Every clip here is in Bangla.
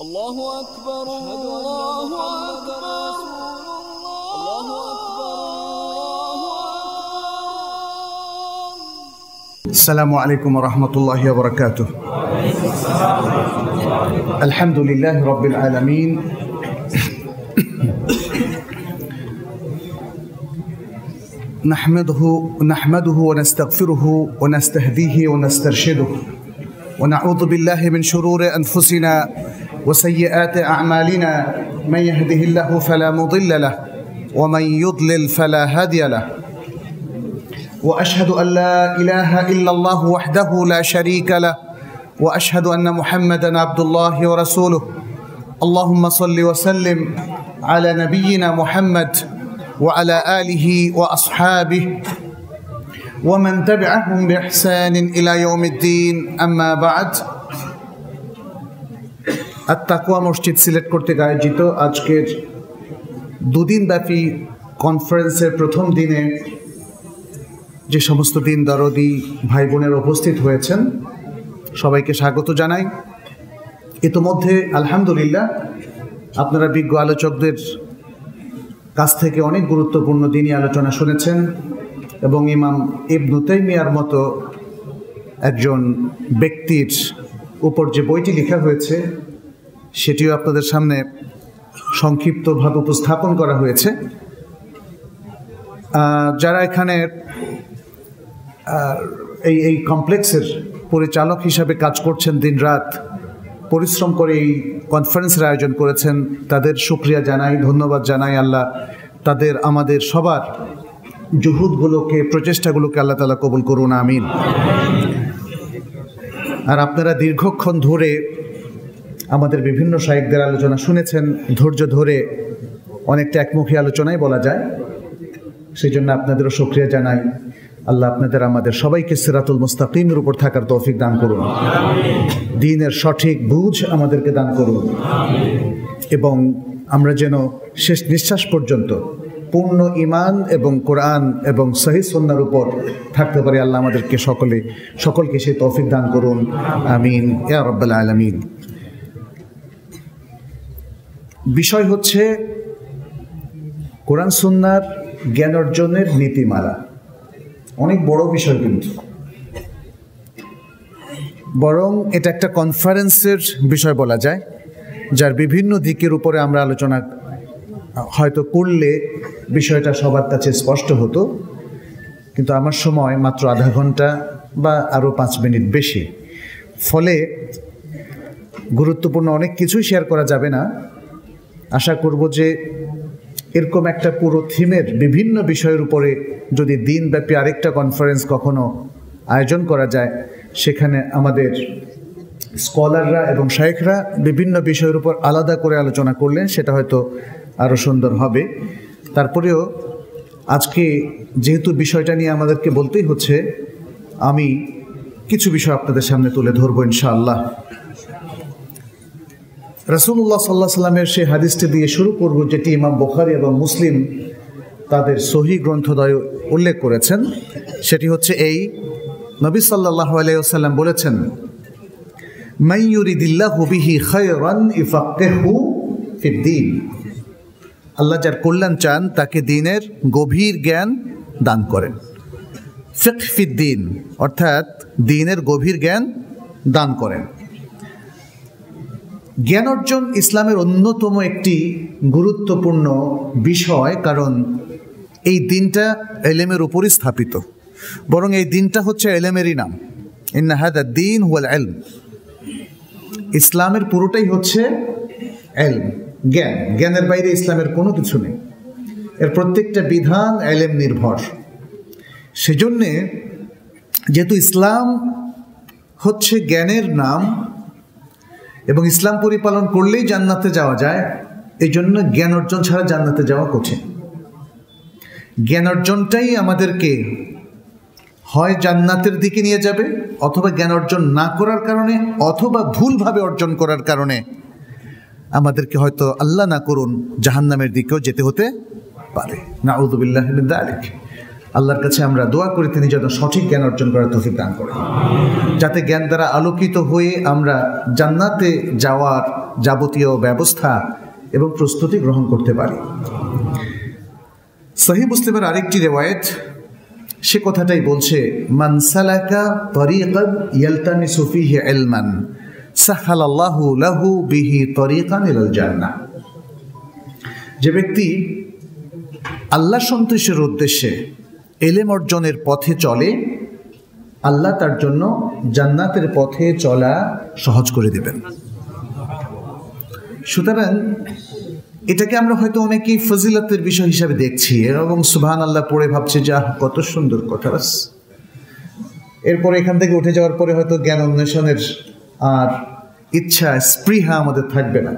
الله أكبر الله أكبر الله أكبر. السلام عليكم ورحمة الله وبركاته. الحمد لله رب العالمين. نحمده نحمده ونستغفره ونستهديه ونسترشده. ونعوذ بالله من شرور أنفسنا وسيئات أعمالنا من يهده الله فلا مضل له ومن يضلل فلا هادي له. وأشهد أن لا إله إلا الله وحده لا شريك له. وأشهد أن محمدا عبد الله ورسوله. اللهم صل وسلم على نبينا محمد وعلى آله وأصحابه. ومن تبعهم بإحسان إلى يوم الدين. أما بعد. আত্মাকুয়া মসজিদ সিলেক্ট করতে আয়োজিত আজকের দুদিন ব্যাপী কনফারেন্সের প্রথম দিনে যে সমস্ত দিন দরদি ভাই বোনের উপস্থিত হয়েছেন, সবাইকে স্বাগত জানাই। ইতোমধ্যে, আলহামদুলিল্লাহ, আপনারা বিজ্ঞ আলোচকদের কাছ থেকে অনেক গুরুত্বপূর্ণ দিনই আলোচনা শুনেছেন এবং ইমাম ইবনু তাইমিয়ার মতো একজন ব্যক্তির উপর যে বইটি লেখা হয়েছে সেটিও আপনাদের সামনে সংক্ষিপ্তভাবে উপস্থাপন করা হয়েছে। যারা এখানে এই এই কমপ্লেক্সের পরিচালক হিসাবে কাজ করছেন, দিনরাত পরিশ্রম করে এই কনফারেন্সের আয়োজন করেছেন, তাদের সুক্রিয়া জানাই, ধন্যবাদ জানাই আল্লাহ, তাদের, আমাদের সবার জুহুদগুলোকে, প্রচেষ্টাগুলোকে আল্লাহ তালা কবুল করুন, আমিন। আর আপনারা দীর্ঘক্ষণ ধরে আমাদের বিভিন্ন সাহিত্যদের আলোচনা শুনেছেন। ধৈর্য ধরে অনেকটা একমুখী আলোচনাই বলা যায়। সেই জন্য আপনাদেরও সক্রিয়া জানাই। আল্লাহ আপনাদের আমাদের সবাইকে সিরাতুল মুস্তাকিমের উপর থাকার তৌফিক দান করুন। দিনের সঠিক বুঝ আমাদেরকে দান করুন। এবং আমরা যেন শেষ নিঃশ্বাস পর্যন্ত পূর্ণ ইমান এবং কোরআন এবং সহি সন্ন্যার উপর থাকতে পারি। আল্লাহ আমাদেরকে সকলে, সকলকে সেই তৌফিক দান করুন। আমিন। ইয়া রব্বাল আলমিন। বিষয় হচ্ছে কোরআন সুন্নার জ্ঞান অর্জনের নীতিমালা। অনেক বড় বিষয় কিন্তু। বরং এটা একটা কনফারেন্সের বিষয় বলা যায়, যার বিভিন্ন দিকের উপরে আমরা আলোচনা হয়তো করলে বিষয়টা সবার কাছে স্পষ্ট হতো। কিন্তু আমার সময় মাত্র আধা ঘণ্টা বা আরও পাঁচ মিনিট বেশি। ফলে গুরুত্বপূর্ণ অনেক কিছুই শেয়ার করা যাবে না। আশা করব যে এরকম একটা পুরো থিমের বিভিন্ন বিষয়ের উপরে যদি দিনব্যাপী আরেকটা কনফারেন্স কখনো আয়োজন করা যায়, সেখানে আমাদের স্কলাররা এবং শায়েখরা বিভিন্ন বিষয়ের উপর আলাদা করে আলোচনা করলেন, সেটা হয়তো আরও সুন্দর হবে। তারপরেও আজকে যেহেতু বিষয়টা নিয়ে আমাদেরকে বলতেই হচ্ছে, আমি কিছু বিষয় আপনাদের সামনে তুলে ধরবো ইনশাআল্লাহ। রাসুল্লাহ সাল্লাহ সাল্লামের সেই হাদিসটি দিয়ে শুরু করব, যেটি ইমাম বুখারি এবং মুসলিম তাদের সহি গ্রন্থদয় উল্লেখ করেছেন। সেটি হচ্ছে এই, নবী সাল্লাহ আলাইসাল্লাম বলেছেন ফিদ্দিন আল্লাহ যার কল্যাণ চান, তাকে দিনের গভীর জ্ঞান দান করেন। ফিকহ ফিদ্দিন অর্থাৎ দিনের গভীর জ্ঞান দান করেন। জ্ঞান অর্জন ইসলামের অন্যতম একটি গুরুত্বপূর্ণ বিষয়, কারণ এই দিনটা এলেমের উপরই স্থাপিত। বরং এই দিনটা হচ্ছে এলেমেরই নাম। ইন্নাহাদা দিন হুয়াল এলম। ইসলামের পুরোটাই হচ্ছে এলম, জ্ঞান। জ্ঞানের বাইরে ইসলামের কোনো কিছু নেই। এর প্রত্যেকটা বিধান এলেম নির্ভর। সেজন্যে যেহেতু ইসলাম হচ্ছে জ্ঞানের নাম এবং ইসলাম পরিপালন করলেই জান্নাতে যাওয়া যায় এই জন্য জ্ঞান অর্জন ছাড়া জান্নাতে যাওয়া কঠিন। জ্ঞান অর্জনটাই আমাদেরকে হয় জান্নাতের দিকে নিয়ে যাবে, অথবা জ্ঞান অর্জন না করার কারণে, অথবা ভুলভাবে অর্জন করার কারণে আমাদেরকে হয়তো আল্লাহ না করুন জাহান্নামের দিকেও যেতে হতে পারে। না আলিক আল্লাহর কাছে আমরা দোয়া করি, তিনি যেন সঠিক জ্ঞান অর্জন করার তৌফিক দান করেন। যাতে জ্ঞান দ্বারা আলোকিত হয়ে আমরা জান্নাতে যাওয়ার যাবতীয় ব্যবস্থা এবং প্রস্তুতি গ্রহণ করতে পারি। সহি মুসলিমের আরেকটি রেওয়ায়ত, সে কথাটাই বলছে মানসালাকা তরিকান ইয়ালতামিসু ফিহি ইলমান, সাহালাল্লাহু লাহু বিহি তরিকান ইলাল জান্নাহ যে ব্যক্তি আল্লাহ সন্তোষের উদ্দেশ্যে এলেম অর্জনের পথে চলে, আল্লাহ তার জন্য জান্নাতের পথে চলা সহজ করে দেবেন। সুতরাং এটাকে আমরা হয়তো অনেকেই ফজিলতের বিষয় হিসাবে দেখছি, এবং সুবহান আল্লাহ পড়ে ভাবছে, যা কত সুন্দর কথা। বাস। এরপরে এখান থেকে উঠে যাওয়ার পরে হয়তো জ্ঞান অন্বেষণের আর ইচ্ছা, স্পৃহা আমাদের থাকবে না।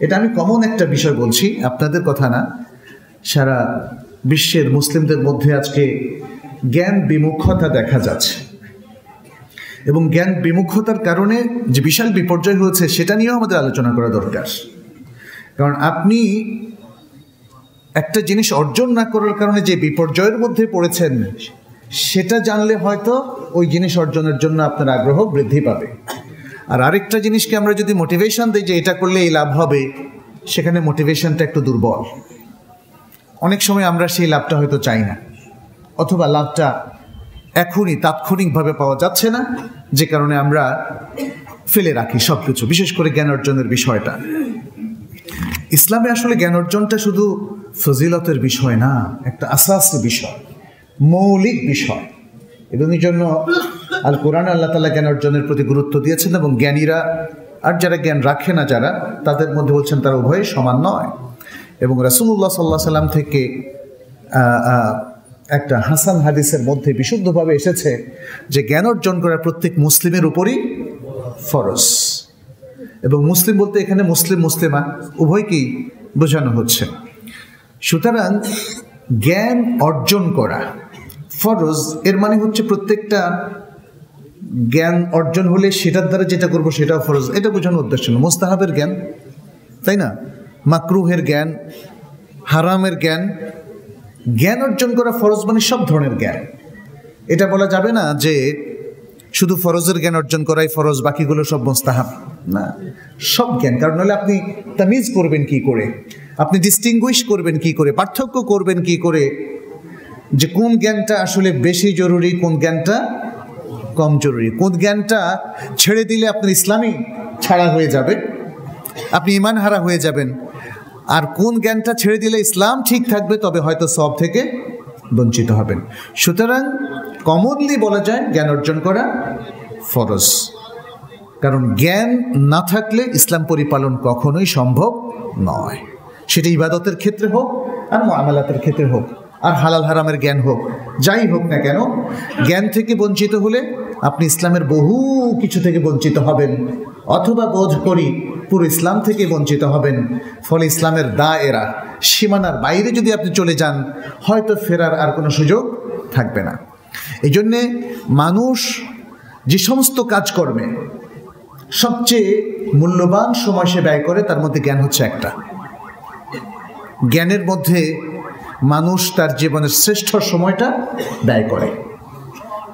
এটা আমি কমন একটা বিষয় বলছি, আপনাদের কথা না, সারা বিশ্বের মুসলিমদের মধ্যে আজকে জ্ঞান বিমুখতা দেখা যাচ্ছে। এবং জ্ঞান বিমুখতার কারণে যে বিশাল বিপর্যয় হয়েছে, সেটা নিয়েও আমাদের আলোচনা করা দরকার। কারণ আপনি একটা জিনিস অর্জন না করার কারণে যে বিপর্যয়ের মধ্যে পড়েছেন, সেটা জানলে হয়তো ওই জিনিস অর্জনের জন্য আপনার আগ্রহ বৃদ্ধি পাবে। আর আরেকটা জিনিসকে আমরা যদি মোটিভেশন দিই যে এটা করলে এই লাভ হবে, সেখানে মোটিভেশনটা একটু দুর্বল। অনেক সময় আমরা সেই লাভটা হয়তো চাই না। অথবা লাভটা এখনই তাৎক্ষণিকভাবে পাওয়া যাচ্ছে না, যে কারণে আমরা ফেলে রাখি সব কিছু বিশেষ করে জ্ঞান অর্জনের বিষয়টা। ইসলামে আসলে জ্ঞান অর্জনটা শুধু ফজিলতের বিষয় না, একটা আসাসি বিষয়, মৌলিক বিষয়। এবং এই জন্য আল কোরআন আল্লাহ তালা জ্ঞান অর্জনের প্রতি গুরুত্ব দিয়েছেন এবং জ্ঞানীরা, আর যারা জ্ঞান রাখে না যারা, তাদের মধ্যে বলছেন তারা উভয় সমান নয়। এবং রাসুল্লাহ সাল্লাহ সাল্লাম থেকে একটা হাসান হাদিসের মধ্যে বিশুদ্ধভাবে এসেছে যে জ্ঞান অর্জন করা প্রত্যেক মুসলিমের উপরই ফরজ। এবং মুসলিম বলতে এখানে মুসলিম, মুসলিমা উভয়কেই বোঝানো হচ্ছে। সুতরাং জ্ঞান অর্জন করা ফরজ, এর মানে হচ্ছে প্রত্যেকটা জ্ঞান অর্জন হলে সেটার দ্বারা যেটা করব সেটাও ফরজ, এটা বোঝানোর উদ্দেশ্য না। মোস্তাহাবের জ্ঞান, তাই না? মাকরুহের জ্ঞান, হারামের জ্ঞান জ্ঞান অর্জন করা ফরজ মানে সব ধরনের জ্ঞান। এটা বলা যাবে না যে শুধু ফরজের জ্ঞান অর্জন করাই ফরজ, বাকিগুলো সব মোস্তাহাব। না, সব জ্ঞান। কারণ হলে আপনি তামিজ করবেন কি করে? আপনি ডিস্টিংগুইশ করবেন কি করে? পার্থক্য করবেন কি করে? যে কোন জ্ঞানটা আসলে বেশি জরুরি, কোন জ্ঞানটা কম জরুরি? কোন জ্ঞানটা ছেড়ে দিলে আপনার ইসলামী ছাড়া হয়ে যাবে? আপনি ইমান হারা হয়ে যাবেন। আর কোন জ্ঞানটা ছেড়ে দিলে ইসলাম ঠিক থাকবে তবে হয়তো সব থেকে বঞ্চিত হবেন। সুতরাং কমনলি বলা যায় জ্ঞান অর্জন করা ফরজ। কারণ জ্ঞান না থাকলে ইসলাম পরিপালন কখনোই সম্ভব নয়। সেটা ইবাদতের ক্ষেত্রে হোক আর মামালাতের ক্ষেত্রে হোক আর হালাল হারামের জ্ঞান হোক, যাই হোক না কেন, জ্ঞান থেকে বঞ্চিত হলে আপনি ইসলামের বহু কিছু থেকে বঞ্চিত হবেন। অথবা বোধ করি পুরো ইসলাম থেকে বঞ্চিত হবেন। ফলে ইসলামের দা এরা সীমানার বাইরে যদি আপনি চলে যান, হয়তো ফেরার আর কোনো সুযোগ থাকবে না। এই জন্যে মানুষ যে সমস্ত কাজকর্মে সবচেয়ে মূল্যবান সময় সে ব্যয় করে, তার মধ্যে জ্ঞান হচ্ছে একটা। জ্ঞানের মধ্যে মানুষ তার জীবনের শ্রেষ্ঠ সময়টা ব্যয় করে।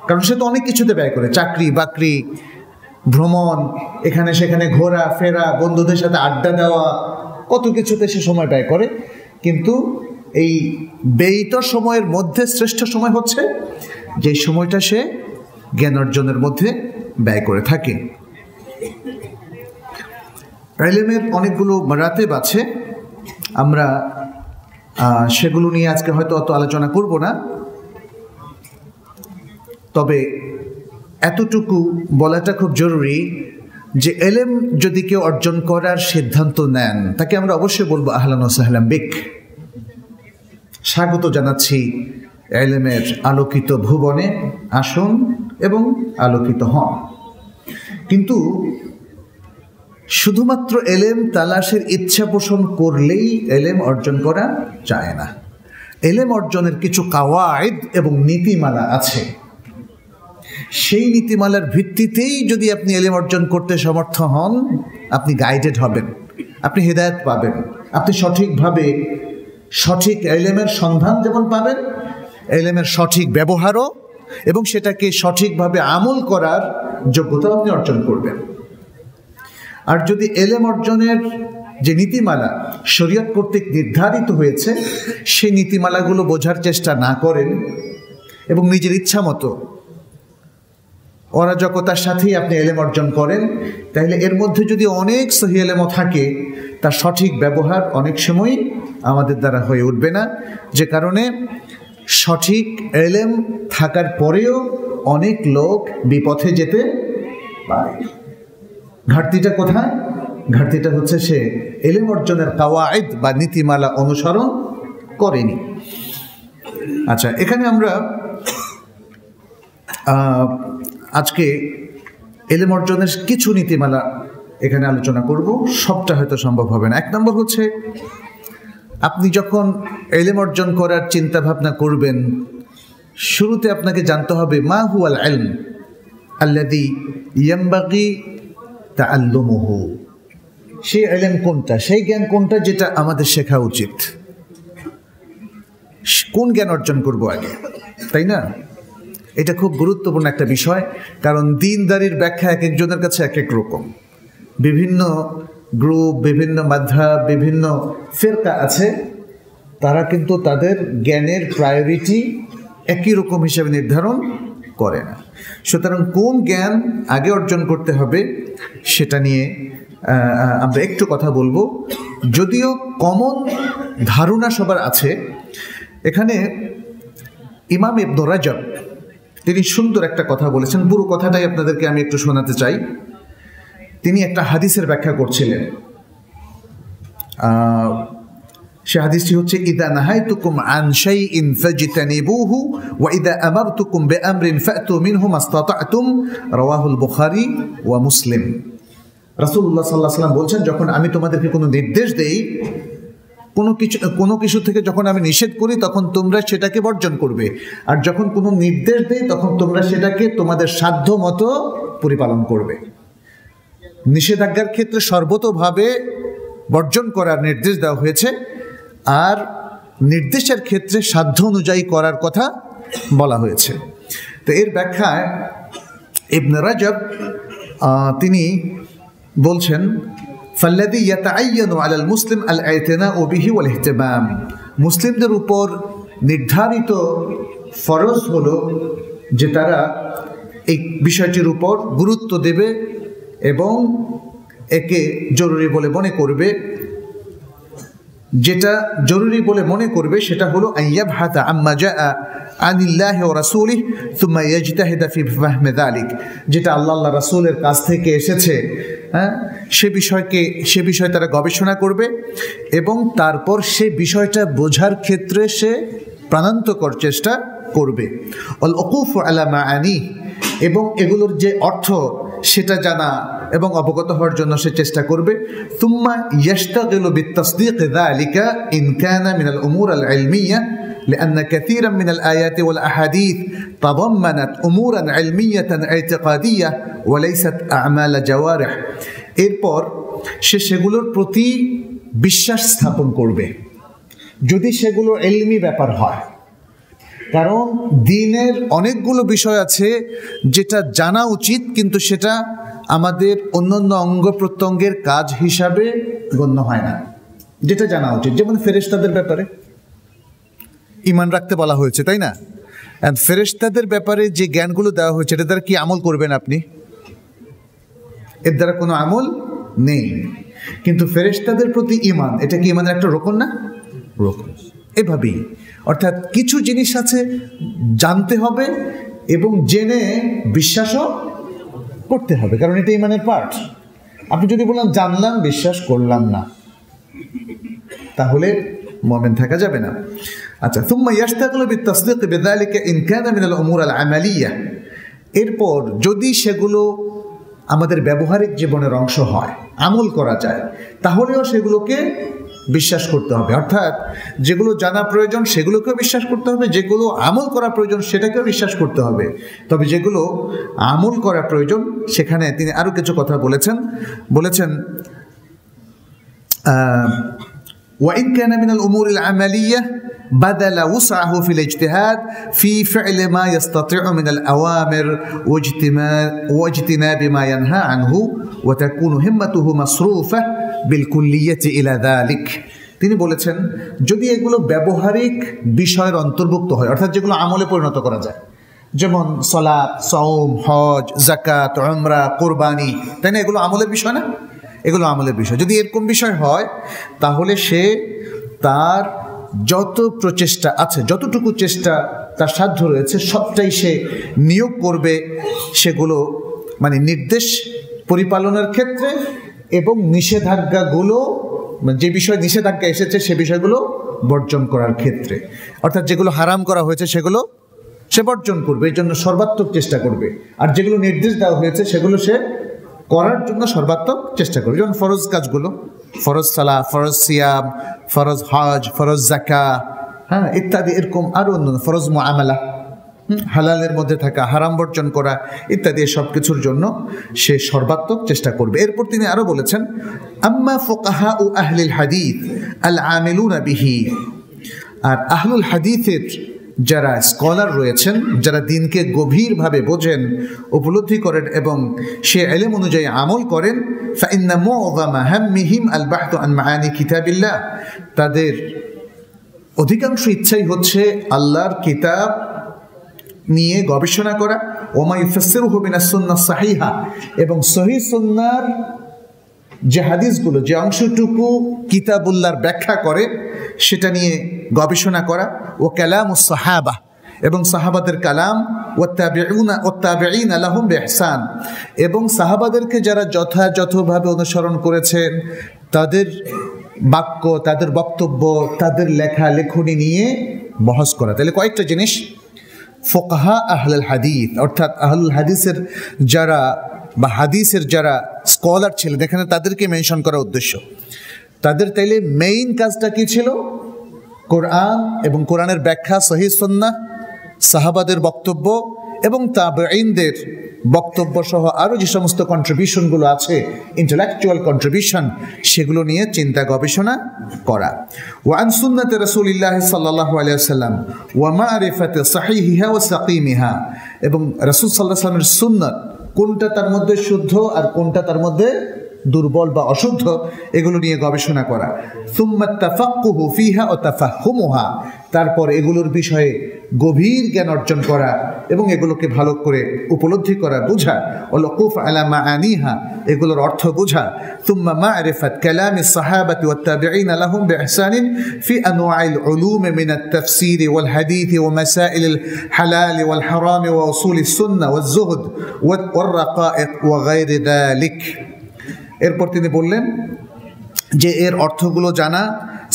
কারণ সে তো অনেক কিছুতে ব্যয় করে, চাকরি, বাকরি ভ্রমণ, এখানে সেখানে ঘোরা, ফেরা, বন্ধুদের সাথে আড্ডা দেওয়া, কত কিছুতে সে সময় ব্যয় করে। কিন্তু এই ব্যয়িত সময়ের মধ্যে শ্রেষ্ঠ সময় হচ্ছে যে সময়টা সে জ্ঞান অর্জনের মধ্যে ব্যয় করে থাকে। এলেমের অনেকগুলো রাতে আছে। আমরা সেগুলো নিয়ে আজকে হয়তো অত আলোচনা করব না। তবে এতটুকু বলাটা খুব জরুরি যে এলেম যদি কেউ অর্জন করার সিদ্ধান্ত নেন, তাকে আমরা অবশ্যই বলব আহলান সাহলাম বেক। স্বাগত জানাচ্ছি এলেমের আলোকিত ভুবনে, আসুন এবং আলোকিত হন। কিন্তু শুধুমাত্র এলেম তালাশের ইচ্ছা পোষণ করলেই এলেম অর্জন করা যায় না। এলেম অর্জনের কিছু কাওয়ায়দ এবং নীতিমালা আছে। সেই নীতিমালার ভিত্তিতেই যদি আপনি এলেম অর্জন করতে সমর্থ হন, আপনি গাইডেড হবেন, আপনি হেদায়ত পাবেন, আপনি সঠিকভাবে সঠিক এলেমের সন্ধান যেমন পাবেন, এলেমের সঠিক ব্যবহারও এবং সেটাকে সঠিকভাবে আমল করার যোগ্যতা আপনি অর্জন করবেন। আর যদি এলেম অর্জনের যে নীতিমালা শরীয়ত কর্তৃক নির্ধারিত হয়েছে, সেই নীতিমালাগুলো বোঝার চেষ্টা না করেন এবং নিজের ইচ্ছা মতো অরাজকতার সাথেই আপনি এলেম অর্জন করেন। তাহলে এর মধ্যে যদি অনেক সহি এলেমও থাকে, তার সঠিক ব্যবহার অনেক সময় আমাদের দ্বারা হয়ে উঠবে না। যে কারণে সঠিক এলেম থাকার পরেও অনেক লোক বিপথে যেতে পারে। ঘাটতিটা কোথায়? ঘাটতিটা হচ্ছে সে এলেম অর্জনের কাওয়ায়দ বা নীতিমালা অনুসরণ করেনি। আচ্ছা এখানে আমরা আজকে এলেম অর্জনের কিছু নীতিমালা এখানে আলোচনা করব। সবটা হয়তো সম্ভব হবে না। এক নম্বর হচ্ছে, আপনি যখন এলেম অর্জন করার চিন্তা ভাবনা করবেন, শুরুতে আপনাকে জানতে হবে, মা হুয়াল এলম আল্লাদি ইয়াম্বাগি তা আল্লুমহু সেই এলেম কোনটা? সেই জ্ঞান কোনটা যেটা আমাদের শেখা উচিত? কোন জ্ঞান অর্জন করব আগে? তাই না? এটা খুব গুরুত্বপূর্ণ একটা বিষয়, কারণ দিনদারির ব্যাখ্যা এক একজনের কাছে এক এক রকম। বিভিন্ন গ্রুপ, বিভিন্ন মাধ্যা বিভিন্ন ফেরকা আছে, তারা কিন্তু তাদের জ্ঞানের প্রায়োরিটি একই রকম হিসেবে নির্ধারণ করে না। সুতরাং কোন জ্ঞান আগে অর্জন করতে হবে, সেটা নিয়ে আমরা একটু কথা বলব। যদিও কমন ধারণা সবার আছে, এখানে ইমাম ইবনুর রাজব তিনি সুন্দর একটা কথা বলেছেন। পুরো কথাটাই আপনাদেরকে আমি একটু শোনাতে চাই। তিনি একটা হাদিসের ব্যাখ্যা করছিলেন। সে হাদিসটি হচ্ছে, ইদা নাহাইতুকুম আন শাইইন ফাজতানিবুহু ওয়া ইদা আমারতুকুম বিআমরিন ফাতু মিনহু মাস্তাতা'তুম রাওয়াহুল বুখারী ওয়া মুসলিম। রাসূলুল্লাহ সাল্লাল্লাহু আলাইহি সাল্লাম বলছেন, যখন আমি তোমাদেরকে কোনো নির্দেশ দেই কোনো কিছু কোনো কিছু থেকে যখন আমি নিষেধ করি, তখন তোমরা সেটাকে বর্জন করবে। আর যখন কোনো নির্দেশ দেই, তখন তোমরা সেটাকে তোমাদের সাধ্য মতো পরিপালন করবে। নিষেধাজ্ঞার ক্ষেত্রে সর্বতভাবে বর্জন করার নির্দেশ দেওয়া হয়েছে। আর নির্দেশের ক্ষেত্রে সাধ্য অনুযায়ী করার কথা বলা হয়েছে। তো এর ব্যাখ্যায় ইবনে রাজব তিনি বলছেন ফাল্লাদি ইয়াতাআইয়ানু আলাল মুসলিম আল আইতিনাউ বিহি ওয়াল মুসলিমদের উপর নির্ধারিত ফরজ হলো যে তারা এই বিষয়টির উপর গুরুত্ব দেবে এবং একে জরুরি বলে মনে করবে। যেটা জরুরি বলে মনে করবে সেটা হলো আইয়াব হাতা আম্মা জা আনিল্লাহ ও রাসুলি তুম্মা ইয়াজতাহিদা ফি ফাহমে দালিক যেটা আল্লাহ আল্লাহ রাসুলের কাছ থেকে এসেছে হ্যাঁ সে বিষয়কে, সে বিষয় তারা গবেষণা করবে এবং তারপর সে বিষয়টা বোঝার ক্ষেত্রে সে প্রাণান্তকর চেষ্টা করবে। অল অকুফ আলামা আনি এবং এগুলোর যে অর্থ, সেটা জানা এবং অবগত হওয়ার জন্য সে চেষ্টা করবে। তুম্মা ইয়াশতাগিলু বিত্তাসদীক যালিকা ইন কানা মিনাল উমুর আল ইলমিয়া لأن كثيرا من الآيات والأحاديث تضمنت أمورا علمية اعتقادية وليست أعمال جوارح এরপর সে সেগুলোর প্রতি বিশ্বাস স্থাপন করবে যদি সেগুলো এলমি ব্যাপার হয় কারণ দিনের অনেকগুলো বিষয় আছে যেটা জানা উচিত কিন্তু সেটা আমাদের অন্যান্য অঙ্গ প্রত্যঙ্গের কাজ হিসাবে গণ্য হয় না যেটা জানা উচিত যেমন ফেরেশতাদের ব্যাপারে ইমান রাখতে বলা হয়েছে তাই না? ফেরেশতাদের ব্যাপারে যে জ্ঞানগুলো দেওয়া হয়েছে এটা দ্বারা কি আমল করবেন আপনি? এর দ্বারা কোনো আমল নেই। কিন্তু ফেরেশতাদের প্রতি ইমান এটা কি ইমানের একটা রোকন না? রোকন। এভাবেই। অর্থাৎ কিছু জিনিস আছে জানতে হবে এবং জেনে বিশ্বাসও করতে হবে কারণ এটা ইমানের পার্ট আপনি যদি বললাম জানলাম বিশ্বাস করলাম না তাহলে মমেন থাকা যাবে না। আচ্ছা তুম্মা ইয়াস্তাগল বি তসদিক বেদালিকে ইনকান মিনাল অমুর আল আমালিয়া এরপর যদি সেগুলো আমাদের ব্যবহারিক জীবনের অংশ হয়, আমল করা যায়, তাহলেও সেগুলোকে বিশ্বাস করতে হবে। অর্থাৎ যেগুলো জানা প্রয়োজন সেগুলোকেও বিশ্বাস করতে হবে, যেগুলো আমল করা প্রয়োজন সেটাকেও বিশ্বাস করতে হবে। তবে যেগুলো আমল করা প্রয়োজন, সেখানে তিনি আরও কিছু কথা বলেছেন। বলেছেন ওয়াইন ক্যানামিনাল উমুর আমালিয়া بذل وسعه في الاجتهاد في فعل ما يستطيع من الأوامر واجتما- واجتناب ما ينهى عنه وتكون همته مصروفة بالكلية إلى ذلك তিনি বলেছেন যদি এগুলো ব্যবহারিক বিষয়ের অন্তর্ভুক্ত হয় অর্থাৎ যেগুলো আমলে পরিণত করা যায় যেমন সলাৎ সৌম হজ জাকাত উমরা কোরবানি তাই না এগুলো আমলের বিষয় না এগুলো আমলের বিষয় যদি এরকম বিষয় হয় তাহলে সে তার যত প্রচেষ্টা আছে, যতটুকু চেষ্টা তার সাধ্য রয়েছে, সবটাই সে নিয়োগ করবে সেগুলো মানে নির্দেশ পরিপালনের ক্ষেত্রে এবং নিষেধাজ্ঞাগুলো মানে যে বিষয় নিষেধাজ্ঞা এসেছে সে বিষয়গুলো বর্জন করার ক্ষেত্রে। অর্থাৎ যেগুলো হারাম করা হয়েছে সেগুলো সে বর্জন করবে এই জন্য সর্বাত্মক চেষ্টা করবে। আর যেগুলো নির্দেশ দেওয়া হয়েছে সেগুলো সে করার জন্য সর্বাত্মক চেষ্টা করবে। যেমন ফরজ কাজগুলো ফরজ সালা ফরজ সিয়াম, ফরজ হজ, ফরজ জাকা হ্যাঁ ইত্যাদি এরকম আরও অন্য ফরজ মোয়ামেলা হালালের মধ্যে থাকা, হারাম বর্জন করা ইত্যাদি সব কিছুর জন্য সে সর্বাত্মক চেষ্টা করবে। এরপর তিনি আরও বলেছেন, আম্মা ফোকাহা ও আহলিল হাদিদ আল আমিলুনা বিহি। আর আহলুল হাদিসের যারা স্কলার রয়েছেন, যারা দিনকে গভীরভাবে বোঝেন, উপলব্ধি করেন এবং সে এলেম অনুযায়ী আমল করেন মিহিম আল বাহত আন তাদের অধিকাংশ ইচ্ছাই হচ্ছে আল্লাহর কিতাব নিয়ে গবেষণা করা। ওমাই ফেসের হবিনা সন্না সাহিহা। এবং সহি সন্ন্যার যে হাদিসগুলো, যে অংশটুকু কিতাবুল্লাহর ব্যাখ্যা করে, সেটা নিয়ে গবেষণা করা। ও কালাম ও সাহাবা, এবং সাহাবাদের কালাম ও তাবেইন আলাহম বেহসান এবং সাহাবাদেরকে যারা যথাযথভাবে অনুসরণ করেছেন, তাদের বাক্য, তাদের বক্তব্য, তাদের লেখা, লেখনী নিয়ে বহস করা। তাহলে কয়েকটা জিনিস। ফোকাহা আহলুল হাদিস, অর্থাৎ আহলুল হাদিসের যারা বা হাদিসের যারা স্কলার ছিলেন এখানে তাদেরকে মেনশন করার উদ্দেশ্য। তাদের তাইলে মেইন কাজটা কি ছিল? কোরআন এবং কোরআনের ব্যাখ্যা, সহি সন্না সাহাবাদের বক্তব্য এবং তাবেইনদের বক্তব্য সহ আরও যে সমস্ত কন্ট্রিবিউশনগুলো আছে ইন্টালেকচুয়াল কন্ট্রিবিউশন সেগুলো নিয়ে চিন্তা গবেষণা করা। ওয়ান সুন্নাতে রসুলিল্লাহ সাল্লাহ আলিয়াল্লাম ওয়া মারিফাতে সাহিহিহা ও সাকিমিহা। এবং রসুল সাল্লাহ সাল্লামের সুন্নত কোনটা তার মধ্যে শুদ্ধ আর কোনটা তার মধ্যে দুর্বল বা অশুদ্ধ এগুলো নিয়ে গবেষণা করা সুম্মা তাফাক্কুহু ফিহা ও তাফাহুমুহা তারপর এগুলোর বিষয়ে গভীর জ্ঞান অর্জন করা এবং এগুলোকে ভালো করে উপলব্ধি করা বোঝা ও লকুফ আলা মা আনিহা এগুলোর অর্থ বোঝা সুম্মা মারিফাত কালাম الصحابة والتابعين لهم بإحسان في أنواع العلوم من التفسير والحديث ومسائل الحلال والحرام وأصول السنة والزهد والرقائق وغير ذلك এরপর তিনি বললেন যে এর অর্থগুলো জানা,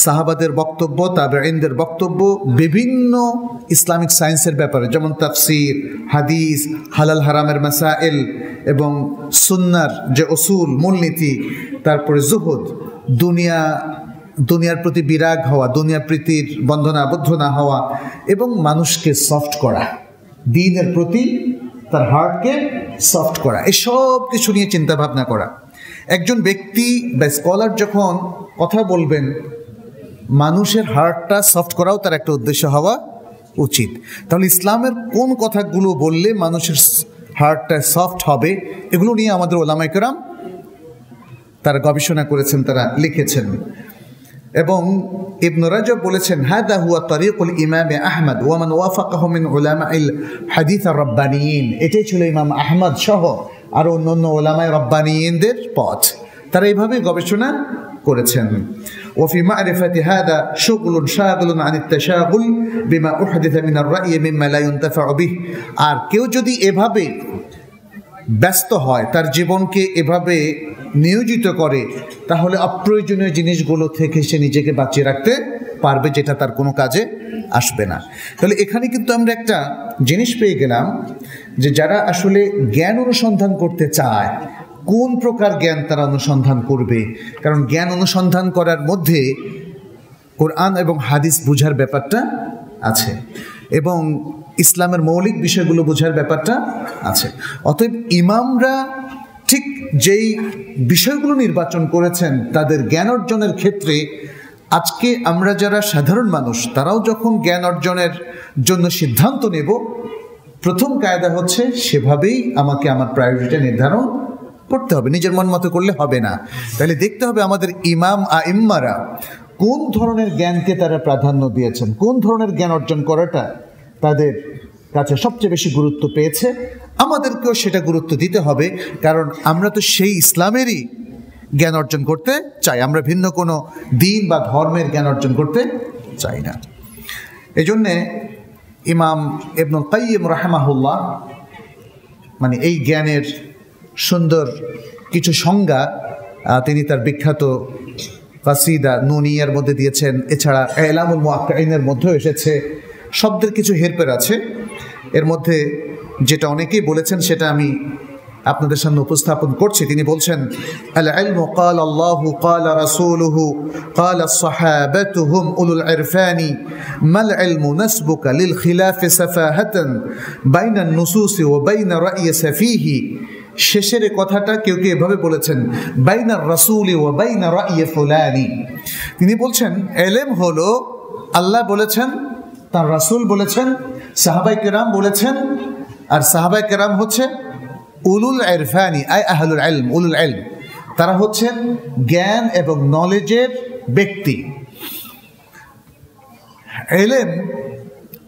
সাহাবাদের বক্তব্য তাবেইনদের বক্তব্য, বিভিন্ন ইসলামিক সায়েন্সের ব্যাপারে, যেমন তাফসির, হাদিস, হালাল হারামের মাসাইল এবং সুন্নার যে অসুল মূলনীতি, তারপরে জুহুদ, দুনিয়া, দুনিয়ার প্রতি বিরাগ হওয়া, দুনিয়ার প্রীতির বন্ধনে আবদ্ধ না হওয়া এবং মানুষকে সফট করা, দিনের প্রতি তার হার্টকে সফট করা, এসব কিছু নিয়ে চিন্তা ভাবনা করা। একজন ব্যক্তি বা স্কলার যখন কথা বলবেন, মানুষের হার্টটা সফট করাও তার একটা উদ্দেশ্য হওয়া উচিত। তাহলে ইসলামের কোন কথাগুলো বললে মানুষের হার্টটা সফট হবে, এগুলো নিয়ে আমাদের ওলামাইকরাম তারা গবেষণা করেছেন, তারা লিখেছেন। এবং ইবন রাজব বলেছেন, হাদা হুয়া তরিকুল ইমাম আহমদ ওয়ামান ওয়াফাকাহ মিন উলামা ইল হাদিস আর রব্বানিয়িন। এটাই ছিল ইমাম আহমদ সহ আর অন্য অন্য ওলামায় রব্বানিয়িনদের পথ তারা এইভাবে গবেষণা করেছেন وفي معرفة هذا شغل شاغل عن التشاغل بما أحدث من الرأي مما لا ينتفع به আর কেউ যদি এভাবে ব্যস্ত হয় তার জীবনকে এভাবে নিয়োজিত করে তাহলে অপ্রয়োজনীয় জিনিসগুলো থেকে সে নিজেকে বাঁচিয়ে রাখতে পারবে যেটা তার কোনো কাজে আসবে না। তাহলে এখানে কিন্তু আমরা একটা জিনিস পেয়ে গেলাম যে যারা আসলে জ্ঞান অনুসন্ধান করতে চায়, কোন প্রকার জ্ঞান তারা অনুসন্ধান করবে? কারণ জ্ঞান অনুসন্ধান করার মধ্যে কোরআন এবং হাদিস বুঝার ব্যাপারটা আছে এবং ইসলামের মৌলিক বিষয়গুলো বোঝার ব্যাপারটা আছে। অতএব ইমামরা ঠিক যেই বিষয়গুলো নির্বাচন করেছেন, তাদের জ্ঞান অর্জনের ক্ষেত্রে আজকে আমরা যারা সাধারণ মানুষ, তারাও যখন জ্ঞান অর্জনের জন্য সিদ্ধান্ত নেব, প্রথম কায়দা হচ্ছে সেভাবেই আমাকে আমার প্রায়োরিটি নির্ধারণ করতে হবে। নিজের মন মতো করলে হবে না। তাহলে দেখতে হবে আমাদের ইমাম আ ইম্মারা কোন ধরনের জ্ঞানকে তারা প্রাধান্য দিয়েছেন, কোন ধরনের জ্ঞান অর্জন করাটা তাদের কাছে সবচেয়ে বেশি গুরুত্ব পেয়েছে। আমাদেরকেও সেটা গুরুত্ব দিতে হবে, কারণ আমরা তো সেই ইসলামেরই জ্ঞান অর্জন করতে চাই। আমরা ভিন্ন কোনো দিন বা ধর্মের জ্ঞান অর্জন করতে চাই না। এই জন্যে ইমাম এবনুল কাইম রাহমাহুল্লাহ মানে এই জ্ঞানের সুন্দর কিছু সংজ্ঞা তিনি তার বিখ্যাত কাসিদা নুনিয়ার মধ্যে দিয়েছেন। এছাড়া এলামুল মুআক্কাইনের মধ্যেও এসেছে। শব্দের কিছু হেরপের আছে। এর মধ্যে যেটা অনেকেই বলেছেন, সেটা আমি আপনাদের সামনে উপস্থাপন করছি। তিনি বলছেন উলুল মাল খিলাফ শেষের কথাটা কেউ কেউ এভাবে বলেছেন বাইনার রসুল ও বাইনা ফুলানি তিনি বলছেন, এলেম হলো আল্লাহ বলেছেন, তার রসুল বলেছেন সাহাবাই কেরাম বলেছেন, আর সাহাবাই কেরাম হচ্ছে উলুল ইরফানি, আই আহলুল ইলম, উলুল ইলম। তারা হচ্ছেন জ্ঞান এবং নলেজের ব্যক্তি। এলেম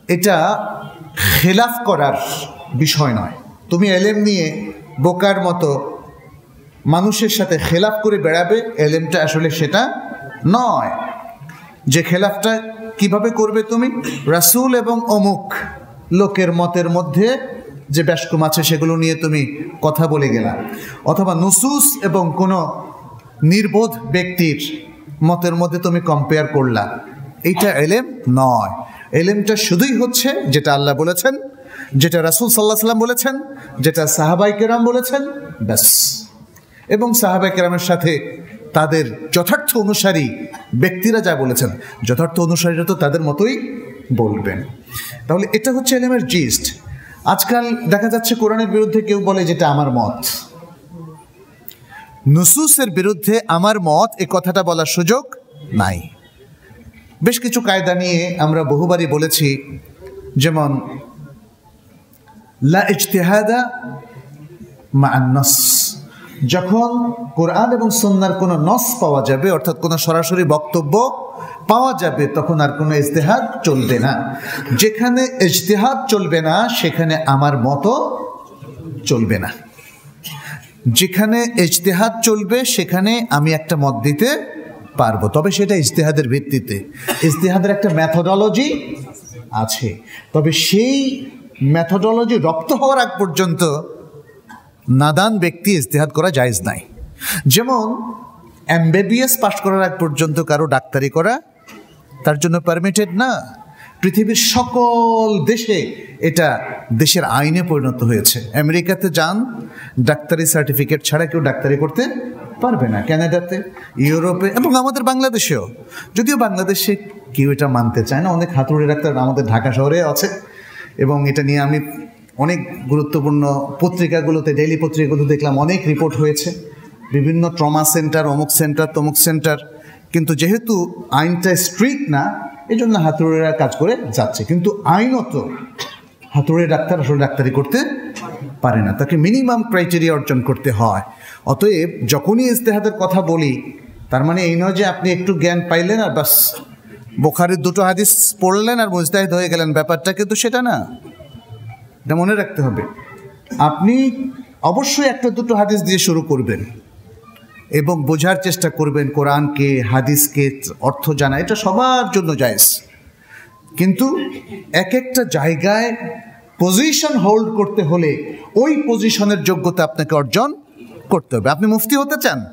এটা খেলাফ করার বিষয় নয়। তুমি এলেম নিয়ে বোকার মতো মানুষের সাথে খেলাফ করে বেড়াবে এলেমটা আসলে সেটা নয়। যে খেলাফটা কীভাবে করবে তুমি? রাসূল এবং অমুক লোকের মতের মধ্যে যে ব্যাসকুম আছে সেগুলো নিয়ে তুমি কথা বলে গেলা। অথবা নুসুস এবং কোনো নির্বোধ ব্যক্তির মতের মধ্যে তুমি কম্পেয়ার করলা। এইটা এলেম নয়। এলেমটা শুধুই হচ্ছে যেটা আল্লাহ বলেছেন, যেটা রাসূল সাল্লাহ সাল্লাম বলেছেন, যেটা সাহাবাই কেরাম বলেছেন, ব্যাস। এবং সাহাবাই কেরামের সাথে তাদের যথার্থ অনুসারী ব্যক্তিরা যা বলেছেন, যথার্থ অনুসারীরা তো তাদের মতোই বলবেন। তাহলে এটা হচ্ছে এলেমের জিস্ট আজকাল দেখা যাচ্ছে কোরআনের বিরুদ্ধে কেউ বলে যেটা আমার মত। নুসুসের বিরুদ্ধে আমার মত এ কথাটা বলার সুযোগ নাই। বেশ কিছু কায়দা নিয়ে আমরা বহুবারই বলেছি, যেমন, লা ইজতিহাদা যখন কোরআন এবং সন্ন্যার কোনো নস পাওয়া যাবে, অর্থাৎ কোনো সরাসরি বক্তব্য পাওয়া যাবে, তখন আর কোনো ইজতেহাদ চলবে না। যেখানে ইজতেহাদ চলবে না, সেখানে আমার মতো চলবে না। যেখানে ইজতেহাদ চলবে, সেখানে আমি একটা মত দিতে পারব। তবে সেটা ইজতেহাদের ভিত্তিতে। ইজতেহাদের একটা ম্যাথোডলজি আছে। তবে সেই ম্যাথোডলজি রপ্ত হওয়ার আগ পর্যন্ত নাদান ব্যক্তি ইজতেহাদ করা জায়েজ নাই। যেমন এমবিবিএস পাশ করার আগ পর্যন্ত কারও ডাক্তারি করা তার জন্য পারমিটেড না। পৃথিবীর সকল দেশে এটা দেশের আইনে পরিণত হয়েছে। আমেরিকাতে যান, ডাক্তারি সার্টিফিকেট ছাড়া কেউ ডাক্তারি করতে পারবে না। ক্যানাডাতে ইউরোপে এবং আমাদের বাংলাদেশেও। যদিও বাংলাদেশে কেউ এটা মানতে চায় না, অনেক হাতুড়ি ডাক্তার আমাদের ঢাকা শহরে আছে। এবং এটা নিয়ে আমি অনেক গুরুত্বপূর্ণ পত্রিকাগুলোতে ডেইলি পত্রিকাগুলো দেখলাম অনেক রিপোর্ট হয়েছে। বিভিন্ন ট্রমা সেন্টার অমুক সেন্টার তমুক সেন্টার কিন্তু যেহেতু আইনটা স্ট্রিক্ট না এই জন্য হাতুড়েরা কাজ করে যাচ্ছে। কিন্তু আইনত হাতুড়ে ডাক্তার আসলে ডাক্তারি করতে পারে না। তাকে মিনিমাম ক্রাইটেরিয়া অর্জন করতে হয়। অতএব যখনই ইজতেহাদের কথা বলি, তার মানে এই নয় যে আপনি একটু জ্ঞান পাইলেন আর বাস বোখারির দুটো হাদিস পড়লেন আর মুজতাহিদ হয়ে গেলেন। ব্যাপারটা কিন্তু সেটা না। এটা মনে রাখতে হবে। আপনি অবশ্যই একটা দুটো হাদিস দিয়ে শুরু করবেন। এবং বোঝার চেষ্টা করবেন কোরআনকে, হাদিসকে, অর্থ জানা, এটা সবার জন্য জায়েজ। কিন্তু এক একটা জায়গায় পজিশন হোল্ড করতে হলে ওই পজিশনের যোগ্যতা আপনাকে অর্জন করতে হবে। আপনি মুফতি হতে চান,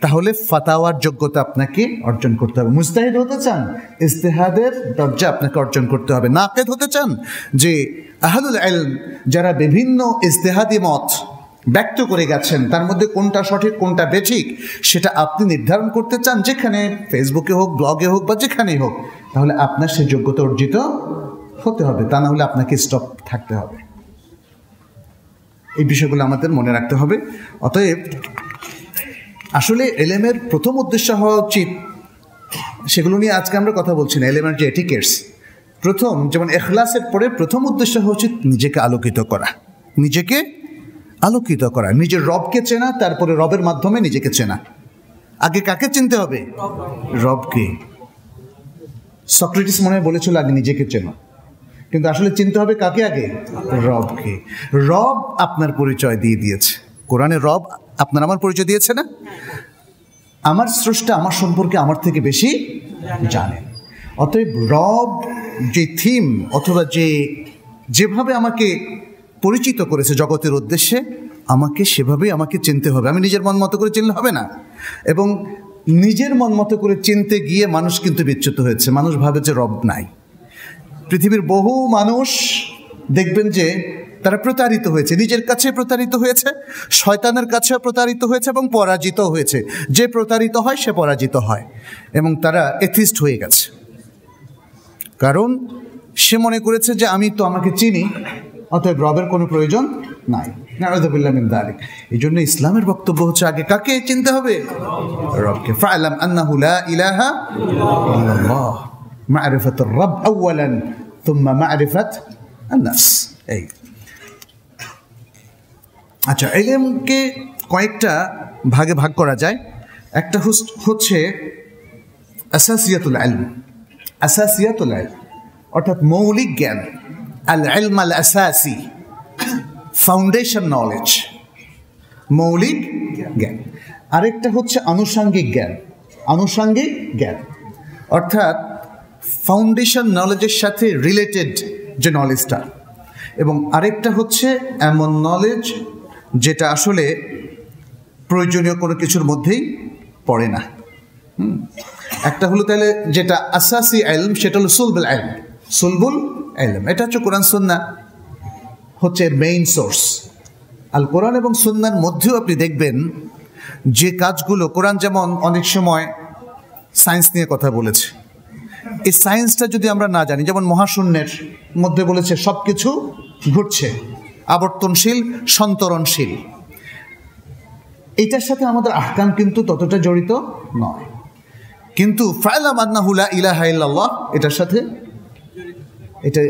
তাহলে ফাতাওয়ার যোগ্যতা আপনাকে অর্জন করতে হবে। মুস্তাহিদ হতে চান ইস্তেহাদের দরজা আপনাকে অর্জন করতে হবে। নাকেদ হতে চান, যে আহলুল আলম যারা বিভিন্ন ইস্তেহাদি মত ব্যক্ত করে গেছেন, তার মধ্যে কোনটা সঠিক, কোনটা বেঠিক, সেটা আপনি নির্ধারণ করতে চান যেখানে ফেসবুকে হোক, ব্লগে হোক বা যেখানেই হোক, তাহলে আপনার সে যোগ্যতা অর্জিত হতে হবে, তা না হলে আপনাকে স্টপ থাকতে হবে। এই বিষয়গুলো আমাদের মনে রাখতে হবে। অতএব, আসলে এলেমের প্রথম উদ্দেশ্য হওয়া উচিত, সেগুলো নিয়ে আজকে আমরা কথা বলছি না যে এটিকেটস প্রথম, যেমন এখলাসের পরে প্রথম উদ্দেশ্য হওয়া উচিত, নিজেকে আলোকিত করা, নিজেকে আলোকিত করা। নিজের রবকে চেনা, তারপরে রবের মাধ্যমে নিজেকে চেনা। আগে কাকে চিনতে হবে? রবকে। সক্রেটিস মনে বলেছিল আগে নিজেকে চেনো। কিন্তু আসলে চিনতে হবে কাকে আগে? রবকে। রব আপনার পরিচয় দিয়ে দিয়েছে। কোরআনে রব আপনার আমার পরিচয় দিয়েছে না? আমার স্রষ্টা আমার সম্পর্কে আমার থেকে বেশি জানেন অতএব রব যে থিম অথবা যে, যেভাবে আমাকে পরিচিত করেছে জগতের উদ্দেশ্যে, আমাকে সেভাবেই আমাকে চিনতে হবে। আমি নিজের মন মতো করে চিনলে হবে না। এবং নিজের মন মতো করে চিনতে গিয়ে মানুষ কিন্তু বিচ্যুত হয়েছে। মানুষ ভাবে যে রব নাই। পৃথিবীর বহু মানুষ দেখবেন যে তারা প্রতারিত হয়েছে। নিজের কাছে প্রতারিত হয়েছে, শয়তানের কাছেও প্রতারিত হয়েছে এবং পরাজিত হয়েছে। যে প্রতারিত হয়, সে পরাজিত হয়। এবং তারা এথিস্ট হয়ে গেছে। কারণ সে মনে করেছে যে আমি তো আমাকে চিনি অতএব রবের কোনো প্রয়োজন নাই। নারদবিল্লামিন দালিক এই জন্য ইসলামের বক্তব্য হচ্ছে আগে কাকে চিনতে হবে? রবকে। ফালাম আন্নাহু লা ইলাহা ইল্লাল্লাহ। মারিফাতুর রব আউয়ালান থুম্মা মারিফাত আন-নাফস। এই। আচ্ছা এলেমকে কয়েকটা ভাগে ভাগ করা যায়। একটা হচ্ছে আসাসিয়াতুল আলম আসাসিয়াতুল আলম অর্থাৎ মৌলিক জ্ঞান। আল আলম আল আসাসি ফাউন্ডেশন নলেজ মৌলিক জ্ঞান। আরেকটা হচ্ছে আনুষাঙ্গিক জ্ঞান। আনুষাঙ্গিক জ্ঞান। অর্থাৎ ফাউন্ডেশন নলেজের সাথে রিলেটেড যে নলেজটা এবং আরেকটা হচ্ছে এমন নলেজ যেটা আসলে প্রয়োজনীয় কোনো কিছুর মধ্যেই পড়ে না। একটা হলো তাহলে যেটা আসাসি আলম সেটা হলো সুলবুল আলম সুলবুল আলম এটা হচ্ছে কোরআন, সন্না। হচ্ছে মেইন সোর্স আল কোরআন এবং সন্ন্যার মধ্যেও আপনি দেখবেন যে কাজগুলো, কোরআন যেমন অনেক সময় সায়েন্স নিয়ে কথা বলেছে। এই সায়েন্সটা যদি আমরা না জানি, যেমন মহাশূন্যের মধ্যে বলেছে সব কিছু ঘুরছে। আবর্তনশীল, সন্তরণশীল। এটার সাথে আমাদের আহকাম কিন্তু ততটা জড়িত নয়। কিন্তু ফায়লাম আন্নাহুলা ইলাহা ইল্লাল্লাহ, এটার সাথে এটা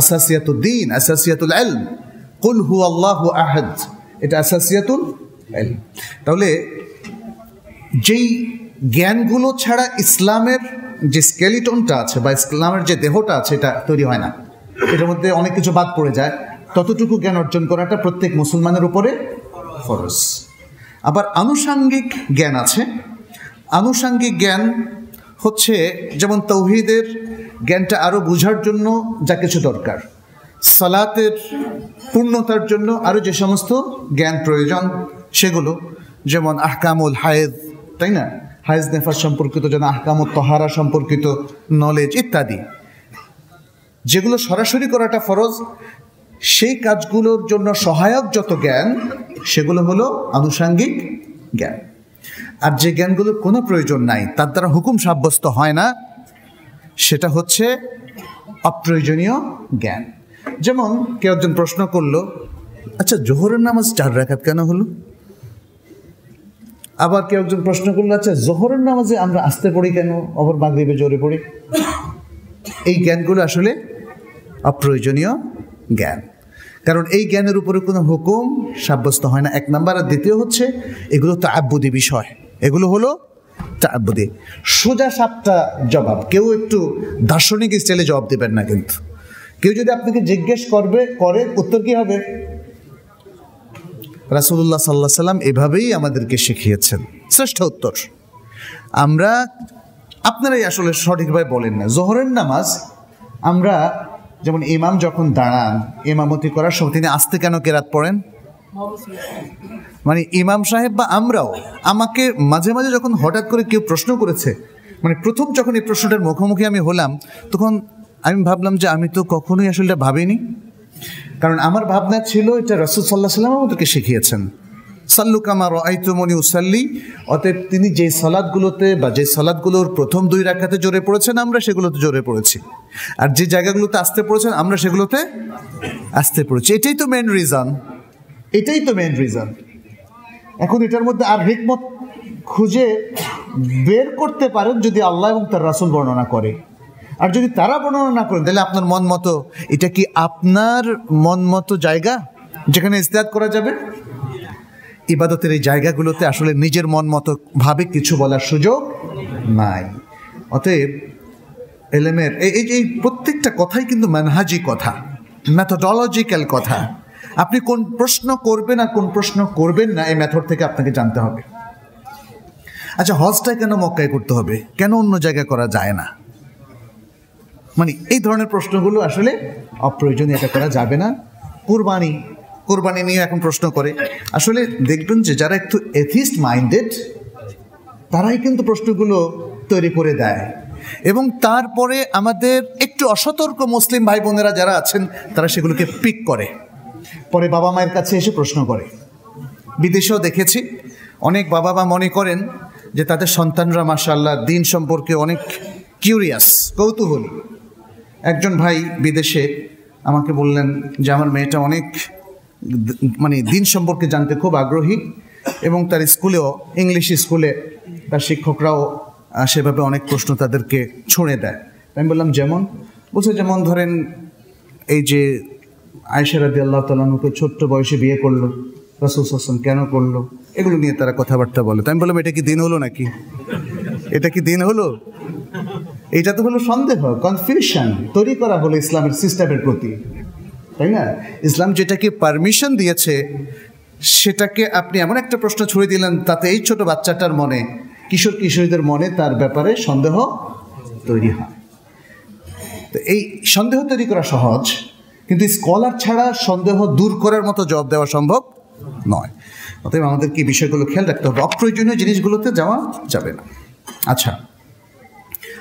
আসাসিয়াতুদ্দিন আসাসিয়াতুল আলম কুল হু আল্লাহ আহাদ, এটা আসাসিয়াতুল আলম তাহলে যেই জ্ঞানগুলো ছাড়া ইসলামের যে স্কেলিটনটা আছে বা ইসলামের যে দেহটা আছে, এটা তৈরি হয় না। এটার মধ্যে অনেক কিছু বাদ পড়ে যায়। ততটুকু জ্ঞান অর্জন করাটা প্রত্যেক মুসলমানের উপরে ফরজ। আবার আনুষাঙ্গিক জ্ঞান আছে। আনুষাঙ্গিক জ্ঞান হচ্ছে যেমন তৌহিদের জ্ঞানটা আরও বোঝার জন্য যা কিছু দরকার। সালাতের পূর্ণতার জন্য আরও যে সমস্ত জ্ঞান প্রয়োজন, সেগুলো যেমন আহকামুল হায়েদ, তাই না? হায়েজ নেফার সম্পর্কিত যেন আহকামুল তহারা সম্পর্কিত নলেজ ইত্যাদি। যেগুলো সরাসরি করাটা ফরজ, সেই কাজগুলোর জন্য সহায়ক যত জ্ঞান, সেগুলো হলো আনুষাঙ্গিক জ্ঞান। আর যে জ্ঞানগুলোর কোনো প্রয়োজন নাই, তার দ্বারা হুকুম সাব্যস্ত হয় না সেটা হচ্ছে অপ্রয়োজনীয় জ্ঞান। যেমন কেউ একজন প্রশ্ন করল আচ্ছা জোহরের নামাজ চার রাখাত কেন হলো? আবার কেউ একজন প্রশ্ন করল আচ্ছা জোহরের নামাজে আমরা আসতে পড়ি কেন? অপর মাগরীবে জোরে পড়ি? এই জ্ঞানগুলো আসলে অপ্রয়োজনীয় জ্ঞান। কারণ এই জ্ঞানের উপরে কোনো হুকুম সাব্যস্ত হয় না। এক নাম্বার আর দ্বিতীয় হচ্ছে, এগুলো তো আব্বুদি বিষয়। এগুলো হলো তাব্বুদি সোজা সাপটা জবাব। কেউ একটু দার্শনিক স্টাইলে জবাব দেবেন না কিন্তু। কেউ যদি আপনাকে জিজ্ঞেস করবে, করে, উত্তর কি হবে? রাসুল্লাহ সাল্লাহ সাল্লাম এভাবেই আমাদেরকে শিখিয়েছেন। শ্রেষ্ঠ উত্তর। আমরা, আপনারাই আসলে সঠিকভাবে বলেন না। জোহরের নামাজ, আমরা যেমন ইমাম যখন দাঁড়ান, ইমামতি করার সময় তিনি আসতে কেন কেরাত পড়েন? মানে ইমাম সাহেব বা আমরাও আমাকে মাঝে মাঝে যখন হঠাৎ করে কেউ প্রশ্ন করেছে মানে প্রথম যখন এই প্রশ্নটার মুখোমুখি আমি হলাম, তখন আমি ভাবলাম যে আমি তো কখনোই আসলে ভাবিনি। কারণ আমার ভাবনা ছিল এটা রসুল সাল্লাহ সাল্লাম আমাদেরকে শিখিয়েছেন। সাল্লু কামার আইতুমনি উসাল্লি, অতএব তিনি যে সালাদগুলোতে বা যে সালাদগুলোর প্রথম দুই রাখাতে জোরে পড়েছেন, আমরা সেগুলোতে জোরে পড়েছি। আর যে জায়গাগুলোতে আসতে পড়েছেন, আমরা সেগুলোতে আসতে পড়েছি। এটাই তো মেন রিজন এটাই তো মেন রিজন এখন এটার মধ্যে আর হিকমত খুঁজে বের করতে পারেন যদি আল্লাহ এবং তার রাসুল বর্ণনা করে। আর যদি তারা বর্ণনা না করেন, তাহলে আপনার মন মতো, এটা কি আপনার মন মতো জায়গা যেখানে ইস্তেহাদ করা যাবে? ইবাদতের এই জায়গাগুলোতে আসলে নিজের মন মতো ভাবে কিছু বলার সুযোগ নাই। অতএব এলেমের, এই- এই প্রত্যেকটা কথাই কিন্তু ম্যানহাজি কথা ম্যাথোডলজিক্যাল কথা। আপনি কোন প্রশ্ন করবেন আর কোন প্রশ্ন করবেন না, এই মেথড থেকে আপনাকে জানতে হবে। আচ্ছা হজটা কেন মক্কায় করতে হবে? কেন অন্য জায়গায় করা যায় না? মানে এই ধরনের প্রশ্নগুলো আসলে অপ্রয়োজনীয়, এটা করা যাবে না। কোরবানি কোরবানি নিয়ে এখন প্রশ্ন করে। আসলে দেখবেন যে যারা একটু এথিস্ট মাইন্ডেড তারাই কিন্তু প্রশ্নগুলো তৈরি করে দেয়। এবং তারপরে আমাদের একটু অসতর্ক মুসলিম ভাই বোনেরা যারা আছেন, তারা সেগুলোকে পিক করে। পরে বাবা মায়ের কাছে এসে প্রশ্ন করে। বিদেশেও দেখেছি। অনেক বাবা মা মনে করেন যে তাদের সন্তানরা মাসাল্লাহ দিন সম্পর্কে অনেক কিউরিয়াস কৌতূহলী। একজন ভাই বিদেশে আমাকে বললেন যে, আমার মেয়েটা অনেক মানে দিন সম্পর্কে জানতে খুব আগ্রহী এবং তার স্কুলেও, ইংলিশ স্কুলে তার শিক্ষকরাও সেভাবে অনেক প্রশ্ন তাদেরকে ছুঁড়ে দেয়। আমি বললাম, যেমন? বলছে, যেমন ধরেন এই যে আয়সারাদি আল্লাহ তালুকে ছোট্ট বয়সে বিয়ে করল, রসুল হাসান কেন করল? এগুলো নিয়ে তারা কথাবার্তা বলে। তো আমি বললাম, এটা কি দিন হলো নাকি? এটা কি দিন হলো? এটা তো হলো সন্দেহ কনফিউশন তৈরি করা হলো ইসলামের সিস্টেমের প্রতি। তাই না? ইসলাম যেটাকে পারমিশন দিয়েছে, সেটাকে আপনি এমন একটা প্রশ্ন ছুড়ে দিলেন, তাতে এই ছোট বাচ্চাটার মনে, কিশোর কিশোরীদের মনে তার ব্যাপারে সন্দেহ তৈরি হয়। তো এই সন্দেহ তৈরি করা সহজ কিন্তু স্কলার ছাড়া সন্দেহ দূর করার মতো জবাব দেওয়া সম্ভব নয়। অতএব আমাদের কি বিষয়গুলো খেয়াল রাখতে হবে? অপ্রয়োজনীয় জিনিসগুলোতে যাওয়া যাবে না। আচ্ছা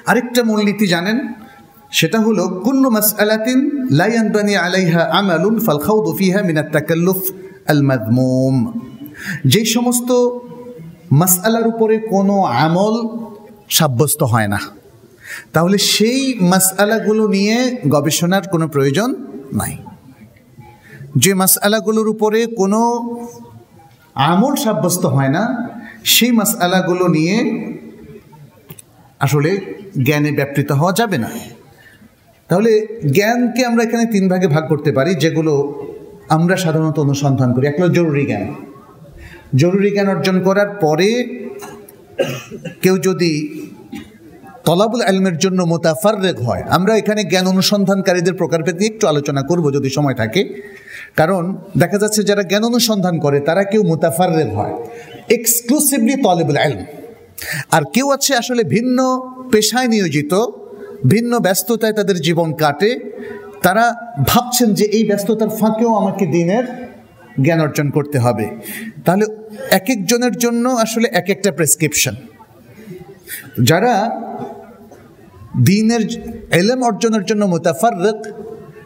আরেকটা মূলনীতি জানেন, সেটা হলো, কুল্লু মাসআলাতিন লা ইয়ানবানি আলাইহা আমালুন ফাল খাউদু ফিহা মিন আত-তাকাল্লুফ আল মাযমুম যে সমস্ত মাসআলার উপরে কোনো আমল সাব্যস্ত হয় না, তাহলে সেই মাসআলাগুলো নিয়ে গবেষণার কোনো প্রয়োজন নাই। যে মাসআলাগুলোর উপরে কোনো আমল সাব্যস্ত হয় না, সেই মাসআলাগুলো নিয়ে আসলে জ্ঞানে ব্যাপৃত হওয়া যাবে না। তাহলে জ্ঞানকে আমরা এখানে তিন ভাগে ভাগ করতে পারি, যেগুলো আমরা সাধারণত অনুসন্ধান করি। এক হলো জরুরি জ্ঞান। জরুরি জ্ঞান অর্জন করার পরে কেউ যদি তলাবুল আলমের জন্য মোতাফাররেক হয়। আমরা এখানে জ্ঞান অনুসন্ধানকারীদের প্রকারভেদ নিয়ে একটু আলোচনা করব যদি সময় থাকে। কারণ দেখা যাচ্ছে যারা জ্ঞান অনুসন্ধান করে, তারা কেউ মোতাফাররেক হয়। এক্সক্লুসিভলি তলেবুল আলম আর কেউ আছে আসলে ভিন্ন পেশায় নিয়োজিত, ভিন্ন ব্যস্ততায় তাদের জীবন কাটে। তারা ভাবছেন যে এই ব্যস্ততার ফাঁকেও আমাকে দিনের জ্ঞান অর্জন করতে হবে। তাহলে এক একজনের জন্য আসলে এক একটা প্রেসক্রিপশন যারা দিনের এলেম অর্জনের জন্য মোতাফাররক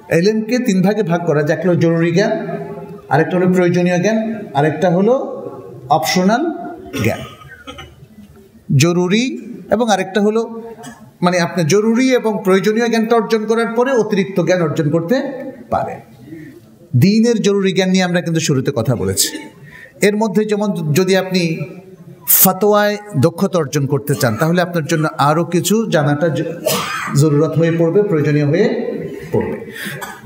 এলেমকে তিন ভাগে ভাগ করা যায়। একটা হলো জরুরি জ্ঞান, আরেকটা হলো প্রয়োজনীয় জ্ঞান, আরেকটা হলো অপশনাল জ্ঞান। জরুরি এবং আরেকটা হলো মানে আপনি জরুরি এবং প্রয়োজনীয় জ্ঞানটা অর্জন করার পরে অতিরিক্ত জ্ঞান অর্জন করতে পারে দিনের জরুরি জ্ঞান নিয়ে আমরা কিন্তু শুরুতে কথা বলেছি। এর মধ্যে যেমন যদি আপনি ফাতোয়ায় দক্ষতা অর্জন করতে চান, তাহলে আপনার জন্য আরও কিছু জানাটা জরুরত হয়ে পড়বে, প্রয়োজনীয় হয়ে পড়বে।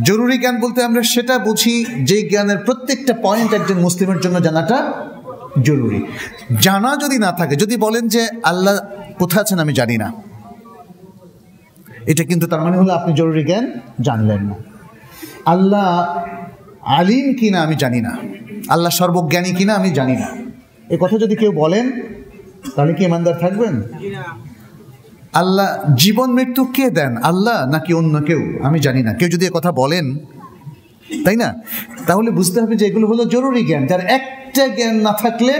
জরুরি জ্ঞান বলতে আমরা সেটা বুঝি যে জ্ঞানের প্রত্যেকটা পয়েন্ট একজন মুসলিমের জন্য জানাটা জরুরি। জানা যদি না থাকে, যদি বলেন যে আল্লাহ কোথায় আছেন আমি জানি না, এটা কিন্তু তার মানে হলো আপনি জরুরি জ্ঞান জানলেন না। আল্লাহ আলিম কিনা আমি জানি না, আল্লাহ সর্বজ্ঞানী কিনা আমি জানি না। এ কথা যদি কেউ বলেন, তাহলে কি ইমানদার থাকবেন? আল্লাহ জীবন মৃত্যু কে দেন, আল্লাহ নাকি অন্য কেউ? আমি জানি না। কেউ যদি কথা বলেন, তাই না? তাহলে বুঝতে হবে যে এগুলো হলো জরুরি জ্ঞান। যার একটা জ্ঞান না থাকলে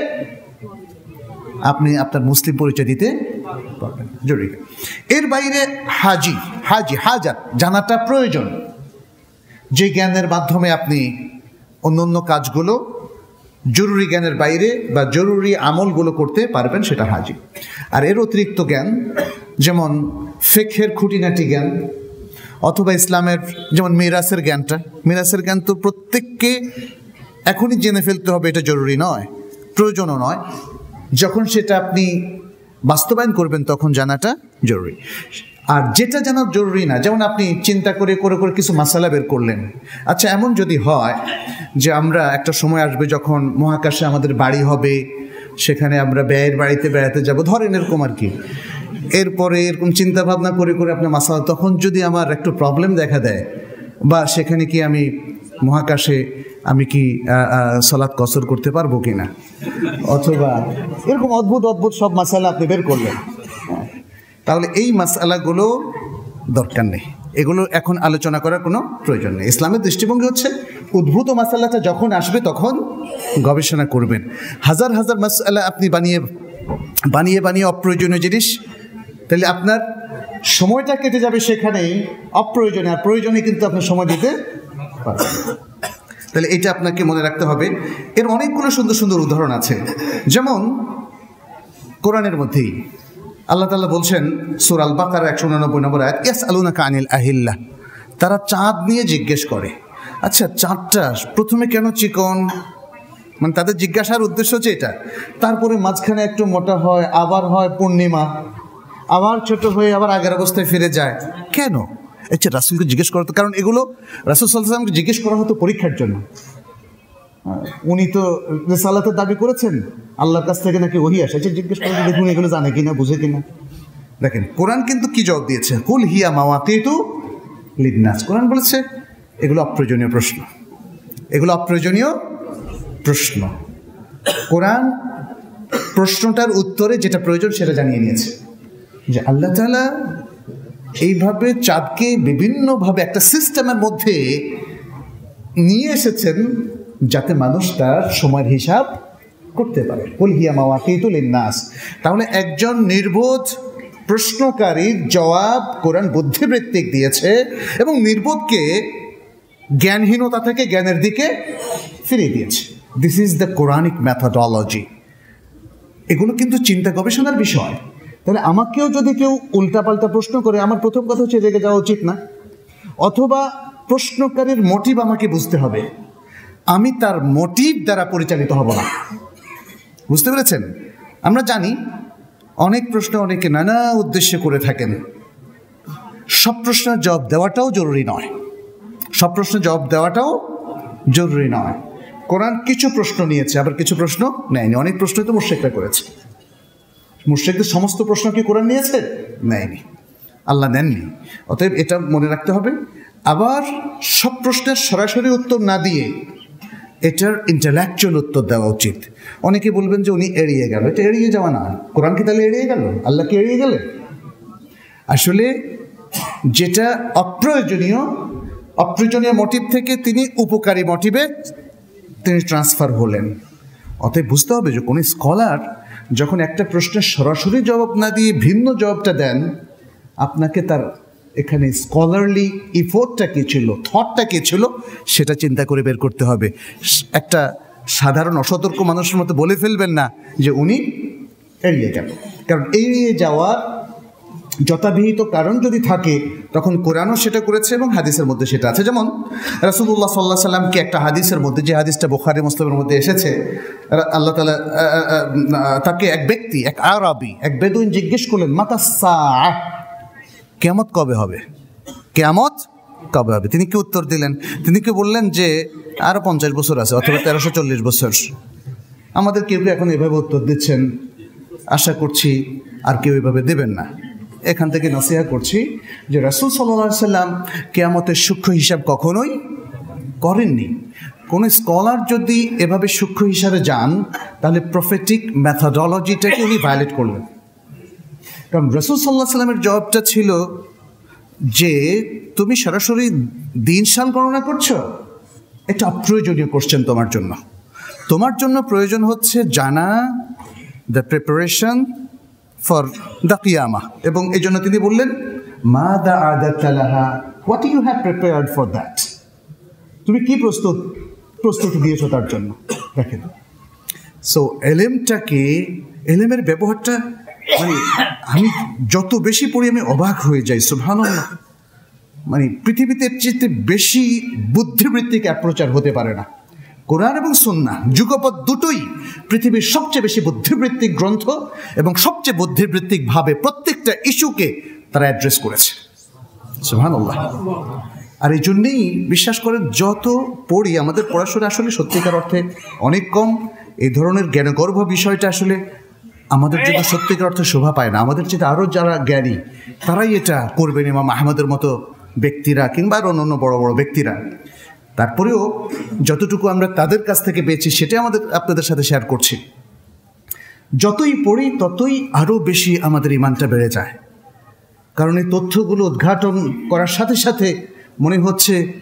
আপনি আপনার মুসলিম পরিচয় দিতে পারবেন জরুরি এর বাইরে হাজি হাজি, হাজার জানাটা প্রয়োজন। যে জ্ঞানের মাধ্যমে আপনি অন্য অন্য কাজগুলো জরুরি জ্ঞানের বাইরে বা জরুরি আমলগুলো করতে পারবেন সেটা হাজি। আর এর অতিরিক্ত জ্ঞান, যেমন ফেকের খুঁটিনাটি জ্ঞান, অথবা ইসলামের, যেমন মিরাসের জ্ঞানটা। মিরাসের জ্ঞান তো প্রত্যেককে এখনই জেনে ফেলতে হবে এটা জরুরি নয়, প্রয়োজনও নয়। যখন সেটা আপনি বাস্তবায়ন করবেন, তখন জানাটা জরুরি। আর যেটা জানা জরুরি না, যেমন আপনি চিন্তা করে করে করে কিছু মশালা বের করলেন। আচ্ছা এমন যদি হয় যে আমরা একটা সময় আসবে যখন মহাকাশে আমাদের বাড়ি হবে, সেখানে আমরা ব্যয়ের বাড়িতে বেড়াতে যাব, ধরেন এরকম আর কি। এরপরে এরকম চিন্তা ভাবনা করে করে আপনার মাসালা, তখন যদি আমার একটু প্রবলেম দেখা দেয়, বা সেখানে কি আমি মহাকাশে আমি কি সলাৎ কসর করতে পারব কি না অথবা এরকম অদ্ভুত অদ্ভুত সব মশালা আপনি বের করলেন। তাহলে এই মশালাগুলো দরকার নেই। এগুলো এখন আলোচনা করার কোনো প্রয়োজন নেই। ইসলামের দৃষ্টিভঙ্গি হচ্ছে, উদ্ভূত মশালাটা যখন আসবে তখন গবেষণা করবেন। হাজার হাজার মশালা আপনি বানিয়ে বানিয়ে বানিয়ে অপ্রয়োজনীয় জিনিস, তাহলে আপনার সময়টা কেটে যাবে সেখানেই অপ্রয়োজনে। আর প্রয়োজনে কিন্তু আপনার সময় দিতে পারবেন তাহলে এটা আপনাকে মনে রাখতে হবে। এর অনেকগুলো সুন্দর সুন্দর উদাহরণ আছে। যেমন কোরআনের মধ্যেই আল্লাহ তাল্লাহ বলছেন, সুর আল বাকার একশো উনানব্বই নম্বর আয়াত ইয়াস আলুনা কানিল আহিল্লা তারা চাঁদ নিয়ে জিজ্ঞেস করে। আচ্ছা চাঁদটা প্রথমে কেন চিকন? মানে তাদের জিজ্ঞাসার উদ্দেশ্য হচ্ছে এটা। তারপরে মাঝখানে একটু মোটা হয়, আবার হয় পূর্ণিমা, আবার ছোট হয়ে আবার আগের অবস্থায় ফিরে যায়। কেন? আচ্ছা রাসুলকে জিজ্ঞেস করা তো কারণ এগুলো রাসুল সাল্লামকে জিজ্ঞেস করা হতো পরীক্ষার জন্য। উনি তো রেসালাতের দাবি করেছেন? আল্লাহর কাছ থেকে নাকি ওহি আসে? আচ্ছা, জিজ্ঞেস করে দেখুন এগুলো জানে কিনা বুঝে কিনা। দেখেন কোরআন কিন্তু কি জবাব দিয়েছে? কুল হিয়া মাওয়াতে তো লিদনাস কোরআন বলেছে এগুলো অপ্রয়োজনীয় প্রশ্ন। এগুলো অপ্রয়োজনীয় প্রশ্ন। কোরআন প্রশ্নটার উত্তরে যেটা প্রয়োজন সেটা জানিয়ে নিয়েছে। যে আল্লাহ তালা এইভাবে চাঁদকে বিভিন্নভাবে একটা সিস্টেমের মধ্যে নিয়ে এসেছেন যাতে মানুষ তার সময়ের হিসাব করতে পারে। কলহিয়া মাওয়া কেতুল নাস তাহলে একজন নির্বোধ প্রশ্নকারীর জবাব কোরআন বুদ্ধিবৃত্তিক দিয়েছে এবং নির্বোধকে জ্ঞানহীনতা থেকে জ্ঞানের দিকে ফিরিয়ে দিয়েছে। This is the Quranic methodology এগুলো কিন্তু চিন্তা গবেষণার বিষয়। তাহলে আমাকেও যদি কেউ উল্টাপাল্টা প্রশ্ন করে, আমার প্রথম কথা হচ্ছে রেগে যাওয়া উচিত না? অথবা প্রশ্নকারীর মোটিভ আমাকে বুঝতে হবে। আমি তার মোটিভ দ্বারা পরিচালিত হব না। বুঝতে পেরেছেন? আমরা জানি, অনেক প্রশ্ন অনেকে নানা উদ্দেশ্যে করে থাকেন। সব প্রশ্নের জবাব দেওয়াটাও জরুরি নয়। সব প্রশ্নের জবাব দেওয়াটাও জরুরি নয়। কোরআন কিছু প্রশ্ন নিয়েছে, আবার কিছু প্রশ্ন নেয়নি। অনেক প্রশ্নই তো মুর্শেকরা করেছে। মুর্শেকদের সমস্ত প্রশ্ন কি কোরআন নিয়েছে? নেয়নি। আল্লাহ নেননি অতএব এটা মনে রাখতে হবে। আবার সব প্রশ্নের সরাসরি উত্তর না দিয়ে এটার ইন্টালেকচুয়াল উত্তর দেওয়া উচিত। অনেকে বলবেন যে উনি এড়িয়ে গেল। এটা এড়িয়ে যাওয়া না। কোরআন কি তাহলে এড়িয়ে গেল? আল্লাহ কি এড়িয়ে গেলে আসলে যেটা অপ্রয়োজনীয় অপ্রয়োজনীয় মোটিভ থেকে তিনি উপকারী মোটিভে তিনি ট্রান্সফার হলেন। অতএব বুঝতে হবে যে কোনো স্কলার যখন একটা প্রশ্নের সরাসরি জবাব না দিয়ে ভিন্ন জবাবটা দেন, আপনাকে তার এখানে স্কলারলি ইফোর্টটা কী ছিল থটটা কী ছিল, সেটা চিন্তা করে বের করতে হবে। একটা সাধারণ অসতর্ক মানুষের মতো বলে ফেলবেন না যে উনি এড়িয়ে গেল কারণ এড়িয়ে যাওয়ার যথাবিহিত কারণ যদি থাকে, তখন কোরআনও সেটা করেছে এবং হাদিসের মধ্যে সেটা আছে। যেমন রাসুল্লাহ সাল্লাহ সাল্লামকে একটা হাদিসের মধ্যে, যে হাদিসটা বোখারি মুসলিমের মধ্যে এসেছে আল্লাহ তালা তাকে এক ব্যক্তি, এক আরবি, এক বেদুইন জিজ্ঞেস করলেন মাতা কেমত কবে হবে? কেমত কবে হবে? তিনি কি উত্তর দিলেন? তিনি কি বললেন যে আরও পঞ্চাশ বছর আছে অথবা তেরোশো চল্লিশ বছর। আমাদের কেউ এখন এভাবে উত্তর দিচ্ছেন? আশা করছি আর কেউ এভাবে দেবেন না। এখান থেকে নসিহা করছি যে রাসুল সাল্লা সাল্লাম কেয়ামতের সূক্ষ্ম হিসাব কখনোই করেননি। কোনো স্কলার যদি এভাবে সূক্ষ্ম হিসাবে যান, তাহলে প্রফেটিক ম্যাথাডলজিটাকে উনি ভায়োলেট করলেন। কারণ রসুল সাল্লাহ সাল্লামের জবাবটা ছিল যে, তুমি সরাসরি দিন সাল গণনা করছ? এটা অপ্রয়োজনীয় কোশ্চেন তোমার জন্য। তোমার জন্য প্রয়োজন হচ্ছে জানা দ্য প্রিপারেশন ফর দ্য কিয়ামা এবং এই জন্য তিনি বললেন, মা দা আদালাহা what you have prepared for that তুমি কি প্রস্তুত, প্রস্তুতি দিয়েছ তার জন্য? দেখেন। সো এলেমটাকে, এলেমের ব্যবহারটা মানে আমি যত বেশি পড়ি আমি অবাক হয়ে যাই সুভান মানে পৃথিবীতে চেয়ে বেশি বুদ্ধিবৃত্তিক অ্যাপ্রোচার হতে পারে না। কোরআন এবং সন্না যুগপৎ দুটোই পৃথিবীর সবচেয়ে বেশি বুদ্ধিবৃত্তিক গ্রন্থ এবং সবচেয়ে বুদ্ধিবৃত্তিকভাবে প্রত্যেকটা ইস্যুকে তারা অ্যাড্রেস করেছে। সুবহানাল্লাহ। আর এই জন্যেই বিশ্বাস করেন, যত পড়ি, আমাদের পড়াশোনা আসলে সত্যিকার অর্থে অনেক কম। এই ধরনের জ্ঞানগর্ভ বিষয়টা আসলে আমাদের জন্য সত্যিকার অর্থে শোভা পায় না, আমাদের যেটা আরও যারা জ্ঞানী, তারাই এটা করবেন ইমাম আহমদের মতো ব্যক্তিরা কিংবা আরও অন্য বড় বড় ব্যক্তিরা। তারপরেও যতটুকু আমরা তাদের কাছ থেকে পেয়েছি, সেটাই আমাদের, আপনাদের সাথে শেয়ার করছি। যতই পড়ি, ততই আরও বেশি আমাদের ইমানটা বেড়ে যায়। কারণ এই তথ্যগুলো উদ্ঘাটন করার সাথে সাথে মনে হচ্ছে,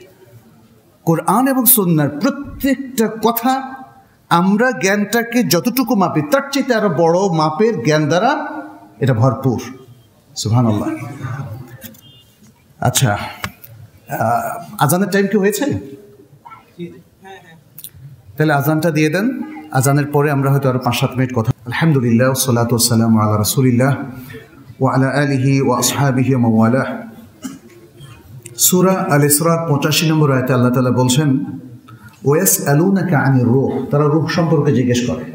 কোরআন এবং সন্ন্যার প্রত্যেকটা কথা আমরা জ্ঞানটাকে যতটুকু মাপি তার চাইতে আরও বড় মাপের জ্ঞান দ্বারা এটা ভরপুর। সুহান আল্লাহ আচ্ছা আজানের টাইম কি হয়েছে? তাহলে আজানটা দিয়ে দেন। আজানের পরে আমরা হয়তো আরও পাঁচ সাত মিনিট কথা আলহামদুলিল্লাহ সালাত সালাম আল্লাহ রসুলিল্লাহ ও আলা আলিহি ও আসহাবিহি মাওয়ালাহ। সুরা আল ইসরার পঁচাশি নম্বর আয়তে আল্লাহ তালা বলছেন ওয়েস আলুনাকা আনি রুহ, তারা রুহ সম্পর্কে জিজ্ঞেস করে।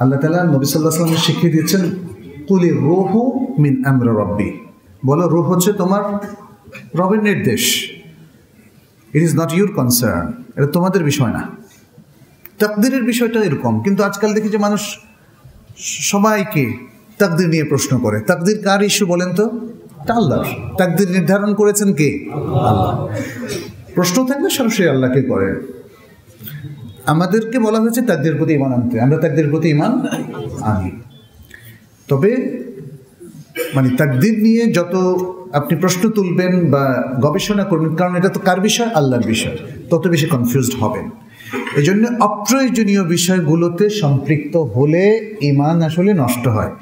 আল্লাহ তালা নবী সাল্লাহ সাল্লামকে শিখিয়ে দিয়েছেন কুলি রুহু মিন আমরা রব্বি। বলো, রুহ হচ্ছে তোমার রবের নির্দেশ। It is not your concern এটা তোমাদের বিষয় না। তাকদিরের বিষয়টা এরকম, কিন্তু আজকাল দেখি যে মানুষ সবাইকে তাকদির নিয়ে প্রশ্ন করে। তাকদির কার ইস্যু বলেন তা? আল্লাহ তাকদির নির্ধারণ করেছেন কে? আল্লাহ। প্রশ্ন থাকলে সরাসরি আল্লাহকে করে। আমাদেরকে বলা হয়েছে তাকদির প্রতি ইমান আনতে। আমরা তাকদির প্রতি ইমান আনি। তবে মানে তাকদির নিয়ে যত আপনি প্রশ্ন তুলবেন বা গবেষণা করবেন, কারণ এটা তো কার বিষয়? আল্লাহর বিষয়। তত বেশি কনফিউজড হবেন। এই জন্য অপ্রয়োজনীয় বিষয়গুলোতে সম্পৃক্ত হলে ইমান আসলে নষ্ট হয়।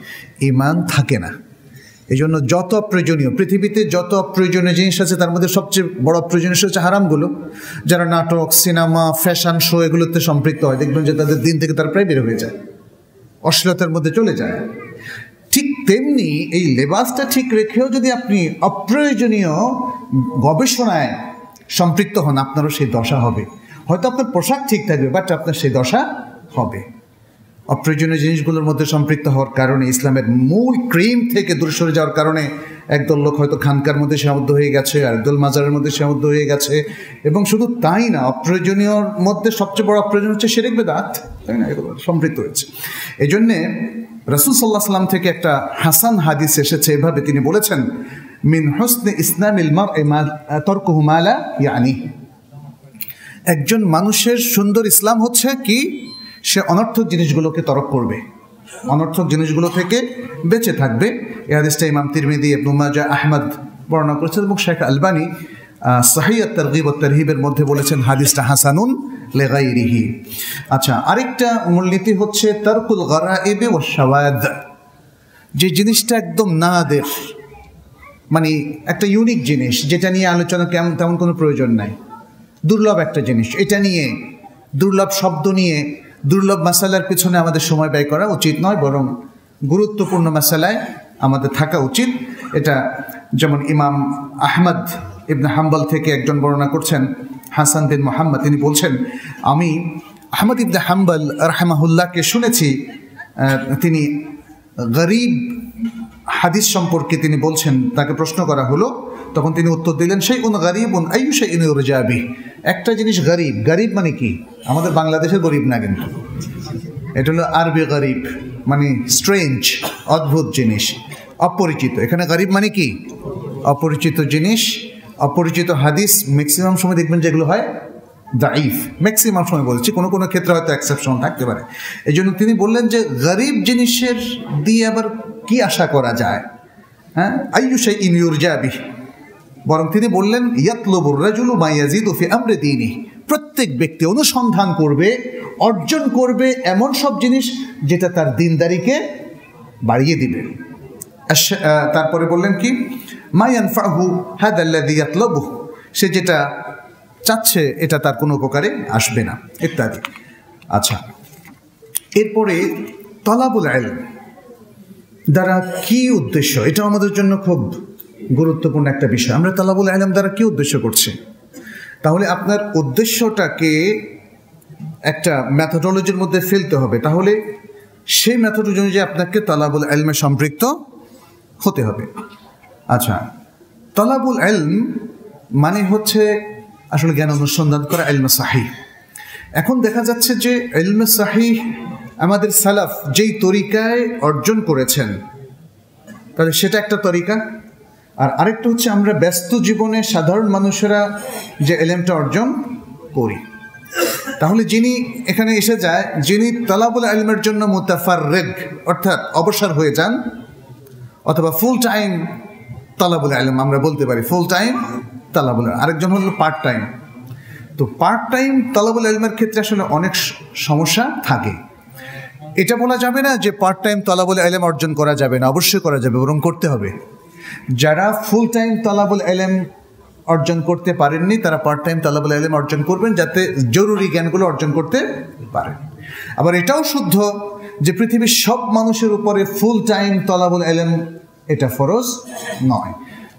ইমান থাকে না। এই জন্য যত অপ্রয়োজনীয় পৃথিবীতে যত অপ্রয়োজনীয় জিনিস আছে, তার মধ্যে সবচেয়ে বড় অপ্রয়োজনীয় হচ্ছে হারামগুলো। যারা নাটক, সিনেমা ফ্যাশন শো এগুলোতে সম্পৃক্ত হয়, দেখবেন যে তাদের দিন থেকে তার প্রায় বের হয়ে যায়। অশ্লীলতার মধ্যে চলে যায়। ঠিক তেমনি এই লেবাসটা ঠিক রেখেও যদি আপনি অপ্রয়োজনীয় গবেষণায় সম্পৃক্ত হন, আপনারও সেই দশা হবে। হয়তো আপনার পোশাক ঠিক থাকবে, বাট আপনার সেই দশা হবে। অপ্রয়োজনীয় জিনিসগুলোর মধ্যে সম্পৃক্ত হওয়ার কারণে, ইসলামের মূল ক্রিম থেকে দূর সরে যাওয়ার কারণে একদল লোক হয়তো খানকার মধ্যে সীমাবদ্ধ হয়ে গেছে, আর একদল মাজারের মধ্যে সীমাবদ্ধ হয়ে গেছে। এবং শুধু তাই না, অপ্রয়োজনীয়র মধ্যে সবচেয়ে বড় অপ্রয়োজন হচ্ছে সেরেক বেদাত। তাই না? এগুলো সম্পৃক্ত হয়েছে। এই জন্যে রসুল সাল্লাহ সাল্লাম থেকে একটা হাসান হাদিস এসেছে, এভাবে তিনি বলেছেন, মিন হোসনে ইসলাম মার তর্ক হুমালা ইয়ানি একজন মানুষের সুন্দর ইসলাম হচ্ছে কি? সে অনর্থক জিনিসগুলোকে তরক করবে। অনর্থক জিনিসগুলো থেকে বেঁচে থাকবে। এ ইমাম তিরমিদি, ইবনু মাজা আহমদ বর্ণনা করেছেন এবং শেখ আলবানি সাহিয়াত তারগিব তারহিবের মধ্যে বলেছেন, হাদিসটা হাসানুন লেগাই লেগাইরিহি। আচ্ছা আরেকটা মূলনীতি হচ্ছে, তারকুল গরাইবে ও শাওয়াদ। যে জিনিসটা একদম না দেশ মানে একটা ইউনিক জিনিস, যেটা নিয়ে আলোচনা কেমন তেমন কোনো প্রয়োজন নাই। দুর্লভ একটা জিনিস, এটা নিয়ে দুর্লভ শব্দ নিয়ে দুর্লভ মাসালার পেছনে আমাদের সময় ব্যয় করা উচিত নয়, বরং গুরুত্বপূর্ণ মাসালায় আমাদের থাকা উচিত। এটা যেমন ইমাম আহমদ ইবনে হাম্বল থেকে একজন বর্ণনা করছেন, হাসান বিন মোহাম্মদ। তিনি বলছেন, আমি আহমদ ইবনে হাম্বল রাহমাহুল্লাহকে শুনেছি তিনি গরিব হাদিস সম্পর্কে তিনি বলছেন, তাকে প্রশ্ন করা হলো, তখন তিনি উত্তর দিলেন সেই উন গরিব উন আয়ু সেই ইন রজাবি একটা জিনিস গরিব গরিব মানে কি? আমাদের বাংলাদেশের গরিব না কিন্তু। এটা হলো আরবি গরিব মানে স্ট্রেঞ্জ অদ্ভুত জিনিস, অপরিচিত। এখানে গরিব মানে কি? অপরিচিত জিনিস, অপরিচিত হাদিস ম্যাক্সিমাম সময় দেখবেন যেগুলো হয় দাইফ ম্যাক্সিমাম সময় বলছি, কোনো কোনো ক্ষেত্রে হয়তো অ্যাকসেপশন থাকতে পারে। এই জন্য তিনি বললেন যে, গরিব জিনিসের দিয়ে আবার কি আশা করা যায়? হ্যাঁ? আইয়ু সেই ইনিউর যাবি বরং তিনি বললেন, ইয়াতলবুর রাজুলু দিনই প্রত্যেক ব্যক্তি অনুসন্ধান করবে, অর্জন করবে এমন সব জিনিস যেটা তার দিনদারিকে বাড়িয়ে দিবে। তারপরে বললেন কি মায়ান ফাহু হাদাল্লাদি ইয়াতলবু সে যেটা চাচ্ছে, এটা তার কোনো উপকারে আসবে না, ইত্যাদি। আচ্ছা এরপরে তলাবুল আলম দ্বারা কি উদ্দেশ্য? এটা আমাদের জন্য খুব গুরুত্বপূর্ণ একটা বিষয়। আমরা তালাবুল আলম দ্বারা কি উদ্দেশ্য করছি? তাহলে আপনার উদ্দেশ্যটাকে একটা ম্যাথোডোলজির মধ্যে ফেলতে হবে। তাহলে সেই ম্যাথোডোলজি অনুযায়ী আপনাকে তালাবুল এলমে সম্পৃক্ত হতে হবে। আচ্ছা তলাবুল এলম মানে হচ্ছে আসলে জ্ঞান অনুসন্ধান করা এলমে সাহি। এখন দেখা যাচ্ছে যে এলমে সাহি আমাদের সালাফ যেই তরিকায় অর্জন করেছেন, তাহলে সেটা একটা তরিকা? আর আরেকটা হচ্ছে আমরা ব্যস্ত জীবনে সাধারণ মানুষেরা যে এলেমটা অর্জন করি। তাহলে যিনি এখানে এসে যায়, যিনি তালাবুল আলমের জন্য মুতাফার রেগ অর্থাৎ অবসর হয়ে যান, অথবা ফুল টাইম তালাবুল আলম আমরা বলতে পারি ফুল টাইম তালাবুল আরেকজন হলো পার্ট টাইম তো পার্ট টাইম তালাবুল আলমের ক্ষেত্রে আসলে অনেক সমস্যা থাকে। এটা বলা যাবে না যে পার্ট টাইম তলাবুল এলেম অর্জন করা যাবে না, অবশ্যই করা যাবে, বরং করতে হবে। যারা ফুল টাইম তলাবুল এলেম অর্জন করতে পারেননি, তারা পার্ট টাইম তলাবুল এলেম অর্জন করবেন যাতে জরুরি জ্ঞানগুলো অর্জন করতে পারেন। আবার এটাও শুদ্ধ যে পৃথিবীর সব মানুষের উপরে ফুল টাইম তলাবুল এলেম এটা ফরজ নয়।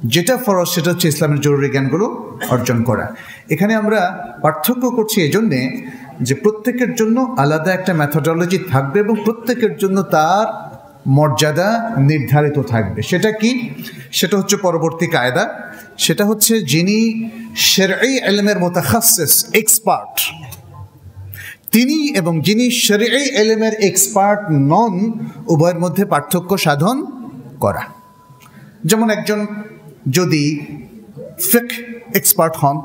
যেটা ফরজ সেটা হচ্ছে ইসলামের জরুরি জ্ঞানগুলো অর্জন করা। এখানে আমরা পার্থক্য করছি এজন্যে যে প্রত্যেকের জন্য আলাদা একটা ম্যাথোডলজি থাকবে এবং প্রত্যেকের জন্য তার মর্যাদা নির্ধারিত থাকবে। সেটা কি? সেটা হচ্ছে পরবর্তী কায়দা। সেটা হচ্ছে যিনি শেরই এলমের মোতাখাসিস এক্সপার্ট তিনি এবং যিনি শেরই এলেমের এক্সপার্ট নন, উভয়ের মধ্যে পার্থক্য সাধন করা। যেমন একজন যদি ফিক এক্সপার্ট হন,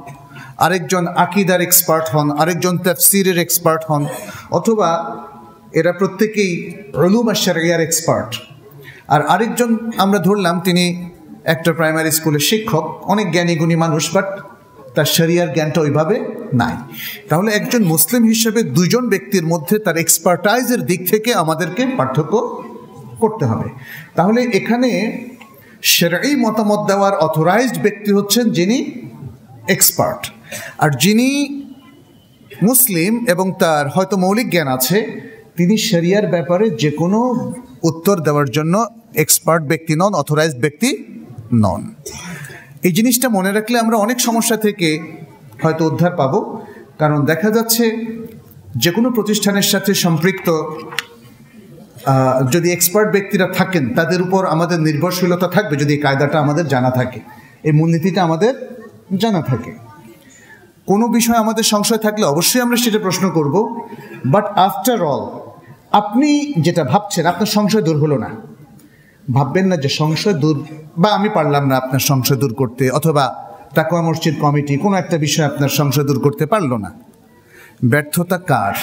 আরেকজন আকিদার এক্সপার্ট হন, আরেকজন তফসিরের এক্সপার্ট হন, অথবা এরা প্রত্যেকেই রলুম আর শারিয়ার এক্সপার্ট আর আরেকজন আমরা ধরলাম, তিনি একটা প্রাইমারি স্কুলের শিক্ষক, অনেক জ্ঞানী গুণী মানুষ বাট তার শরিয়ার জ্ঞানটা ওইভাবে নাই। তাহলে একজন মুসলিম হিসেবে দুজন ব্যক্তির মধ্যে তার এক্সপার্টাইজের দিক থেকে আমাদেরকে পার্থক্য করতে হবে। তাহলে এখানে সেরাই মতামত দেওয়ার অথরাইজড ব্যক্তি হচ্ছেন যিনি এক্সপার্ট আর যিনি মুসলিম এবং তার হয়তো মৌলিক জ্ঞান আছে তিনি শরিয়ার ব্যাপারে যে কোনো উত্তর দেওয়ার জন্য এক্সপার্ট ব্যক্তি নন অথরাইজড ব্যক্তি নন। এই জিনিসটা মনে রাখলে আমরা অনেক সমস্যা থেকে হয়তো উদ্ধার পাবো। কারণ দেখা যাচ্ছে যে কোনো প্রতিষ্ঠানের সাথে সম্পৃক্ত যদি এক্সপার্ট ব্যক্তিরা থাকেন, তাদের উপর আমাদের নির্ভরশীলতা থাকবে যদি এই কায়দাটা আমাদের জানা থাকে। এই মূলনীতিটা আমাদের জানা থাকে। কোনো বিষয় আমাদের সংশয় থাকলে অবশ্যই আমরা সেটা প্রশ্ন করব। বাট আফটার অল আপনি যেটা ভাবছেন, আপনার সংশয় দূর হলো না। ভাববেন না যে সংশয় দূর, বা আমি পারলাম না আপনার সংশয় দূর করতে, অথবা তাকুয়া মসজিদ কমিটি কোনো একটা বিষয় আপনার সংশয় দূর করতে পারল না। ব্যর্থতা কার?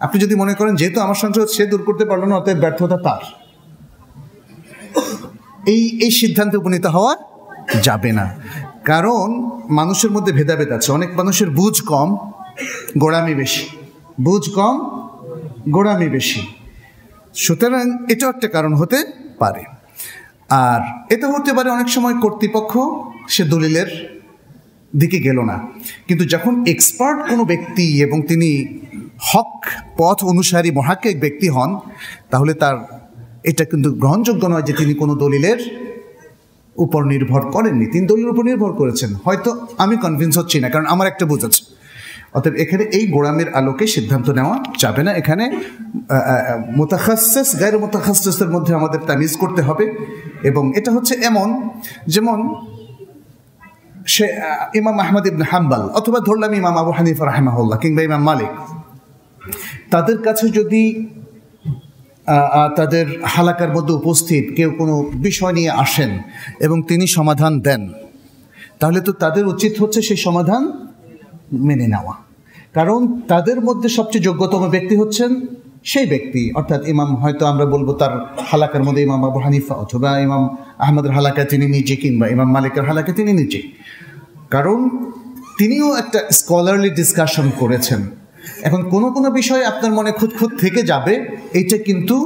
আপনি যদি মনে করেন, যেহেতু আমার সংশয় সে দূর করতে পারল না, অতএব ব্যর্থতা তার। এই এই সিদ্ধান্তে উপনীত হওয়া যাবে না। কারণ মানুষের মধ্যে ভেদাভেদ আছে। অনেক মানুষের বুঝ কম, গোড়ামি বেশি। বুঝ কম গোড়ামি বেশি। সুতরাং এটাও একটা কারণ হতে পারে। আর এটা হতে পারে অনেক সময় কর্তৃপক্ষ সে দলিলের দিকে গেল না। কিন্তু যখন এক্সপার্ট কোনো ব্যক্তি এবং তিনি হক পথ অনুসারী মহাকেক ব্যক্তি হন, তাহলে তার এটা কিন্তু গ্রহণযোগ্য নয় যে তিনি কোনো দলিলের উপর নির্ভর করেননি। তিনি দলিলের উপর নির্ভর করেছেন। হয়তো আমি কনভিন্স হচ্ছি না, কারণ আমার একটা বুঝ আছে। অতএব এখানে এই গোড়ামের আলোকে সিদ্ধান্ত নেওয়া যাবে না। এখানে মোতাখাসেস, গায়ের মোতাখাসেসের মধ্যে আমাদের তামিজ করতে হবে। এবং এটা হচ্ছে এমন, যেমন সে ইমাম আহমদ ইবন হাম্বাল, অথবা ধরলাম ইমাম আবু হানিফা রাহমাহুল্লাহ, কিংবা ইমাম মালিক। তাদের কাছে যদি তাদের হালাকার মধ্যে উপস্থিত কেউ কোনো বিষয় নিয়ে আসেন এবং তিনি সমাধান দেন, তাহলে তো তাদের উচিত হচ্ছে সেই সমাধান মেনে নেওয়া। কারণ তাদের মধ্যে সবচেয়ে যোগ্যতম ব্যক্তি হচ্ছেন সেই ব্যক্তি। অর্থাৎ ইমাম হয়তো আমরা বলব তার হালাকার মধ্যে ইমাম আবু হানিফা অথবা ইমাম আহমদের হালাকা তিনি নিজে কিংবা ইমাম মালিকের হালাকায় তিনি নিজে। কারণ তিনিও একটা স্কলারলি ডিসকাশন করেছেন। এখন কোনো কোনো বিষয় আপনার মনে খুদ খুদ থেকে যাবে, এইটা কিন্তু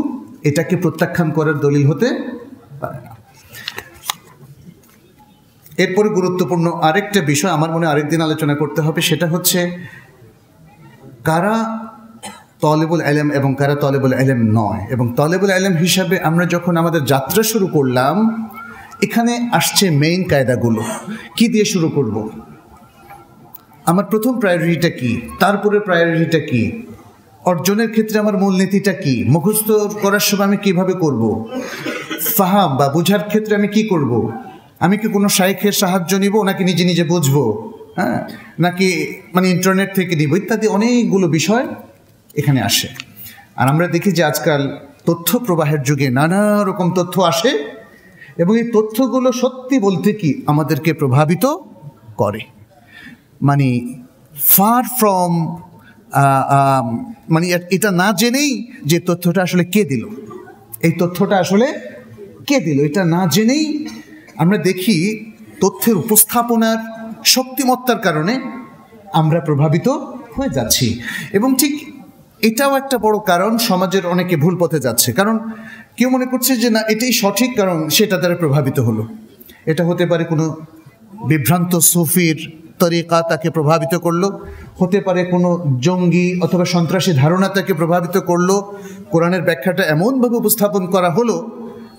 এটাকে প্রত্যাখ্যান করার দলিল হতে পারে না। এরপরে গুরুত্বপূর্ণ আরেকটা বিষয় আমার মনে আরেকদিন আলোচনা করতে হবে, সেটা হচ্ছে কারা তলেবুল আলম এবং কারা তলেবুল আলম নয়? এবং তলেবুল আলম হিসাবে আমরা যখন আমাদের যাত্রা শুরু করলাম, এখানে আসছে মেইন কায়দাগুলো। কি দিয়ে শুরু করব? আমার প্রথম প্রায়োরিটিটা কি? তারপরে প্রায়োরিটিটা কি? অর্জনের ক্ষেত্রে আমার মূলনীতিটা কি? মুখস্থ করার সময় আমি কীভাবে করব। ফাহাম বা বোঝার ক্ষেত্রে আমি কি করব। আমি কি কোনো শাইখের সাহায্য নিব নাকি নিজে নিজে বুঝব? হ্যাঁ? নাকি মানে ইন্টারনেট থেকে নিব ইত্যাদি অনেকগুলো বিষয় এখানে আসে। আর আমরা দেখি যে আজকাল তথ্য প্রবাহের যুগে নানা রকম তথ্য আসে এবং এই তথ্যগুলো সত্যি বলতে কি আমাদেরকে প্রভাবিত করে। মানে ফার ফ্রম মানে এটা না জেনেই যে তথ্যটা আসলে কে দিল। এই তথ্যটা আসলে কে দিল? এটা না জেনেই আমরা দেখি তথ্যের উপস্থাপনার শক্তিমত্তার কারণে আমরা প্রভাবিত হয়ে যাচ্ছি। এবং ঠিক এটাও একটা বড় কারণ, সমাজের অনেকে ভুল পথে যাচ্ছে। কারণ কেউ মনে করছে যে, না, এটাই সঠিক কারণ, সেটা দ্বারা প্রভাবিত হলো। এটা হতে পারে কোনো বিভ্রান্ত সুফির তরিকা তাকে প্রভাবিত করল, হতে পারে কোনো জঙ্গি অথবা সন্ত্রাসী ধারণা তাকে প্রভাবিত করল। কোরআনের ব্যাখ্যাটা এমনভাবে উপস্থাপন করা হলো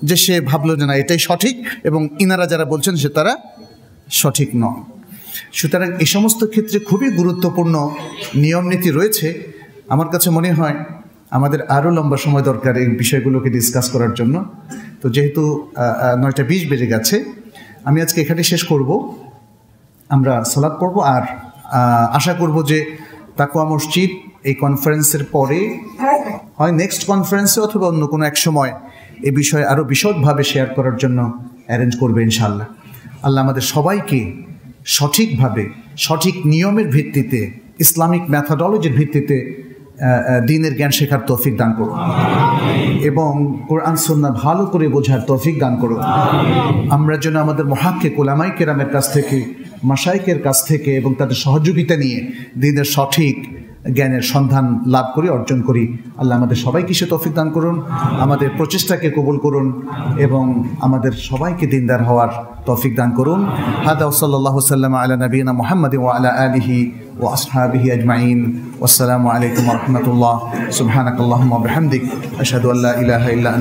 যে সে ভাবলো যে, না, এটাই সঠিক। এবং ইনারা যারা বলছেন সে তারা সঠিক নয় সুতরাং এ সমস্ত ক্ষেত্রে খুবই গুরুত্বপূর্ণ নিয়ম নীতি রয়েছে। আমার কাছে মনে হয় আমাদের আরও লম্বা সময় দরকার এই বিষয়গুলোকে ডিসকাস করার জন্য। তো যেহেতু নয়টা বিশ বেজে গেছে, আমি আজকে এখানে শেষ করব। আমরা সালাদ পড়ব আর আশা করব যে তাকুয়া মসজিদ এই কনফারেন্সের পরে হয় নেক্সট কনফারেন্সে অথবা অন্য কোনো এক সময় এ বিষয়ে আরও বিশদভাবে শেয়ার করার জন্য অ্যারেঞ্জ করবে ইনশাল্লাহ আল্লাহ আমাদের সবাইকে সঠিকভাবে, সঠিক নিয়মের ভিত্তিতে, ইসলামিক ম্যাথাডলজির ভিত্তিতে দিনের জ্ঞান শেখার তৌফিক দান করো এবং কোরআন সন্না ভালো করে বোঝার তৌফিক দান করো আমরা যেন আমাদের মহাক্কে কোলামাই কেরামের কাছ থেকে মাসাইকের কাছ থেকে এবং তাদের সহযোগিতা নিয়ে দিনের সঠিক জ্ঞানের সন্ধান লাভ করি, অর্জন করি। আল্লাহ আমাদের সবাইকে সে তৌফিক দান করুন, আমাদের প্রচেষ্টাকে কবুল করুন এবং আমাদের সবাইকে দিনদার হওয়ার তৌফিক দান করুন। হাদা সাল্লাহ সাল্লাম আলা নবীনা মোহাম্মদ ও আলা আলিহি ও আসহাবিহি আজমাইন। আসসালামু আলাইকুম রহমতুল্লাহ। সুবহানাক আল্লাহুম্মা বিহামদিক। আশহাদু আল্লা ইল্লা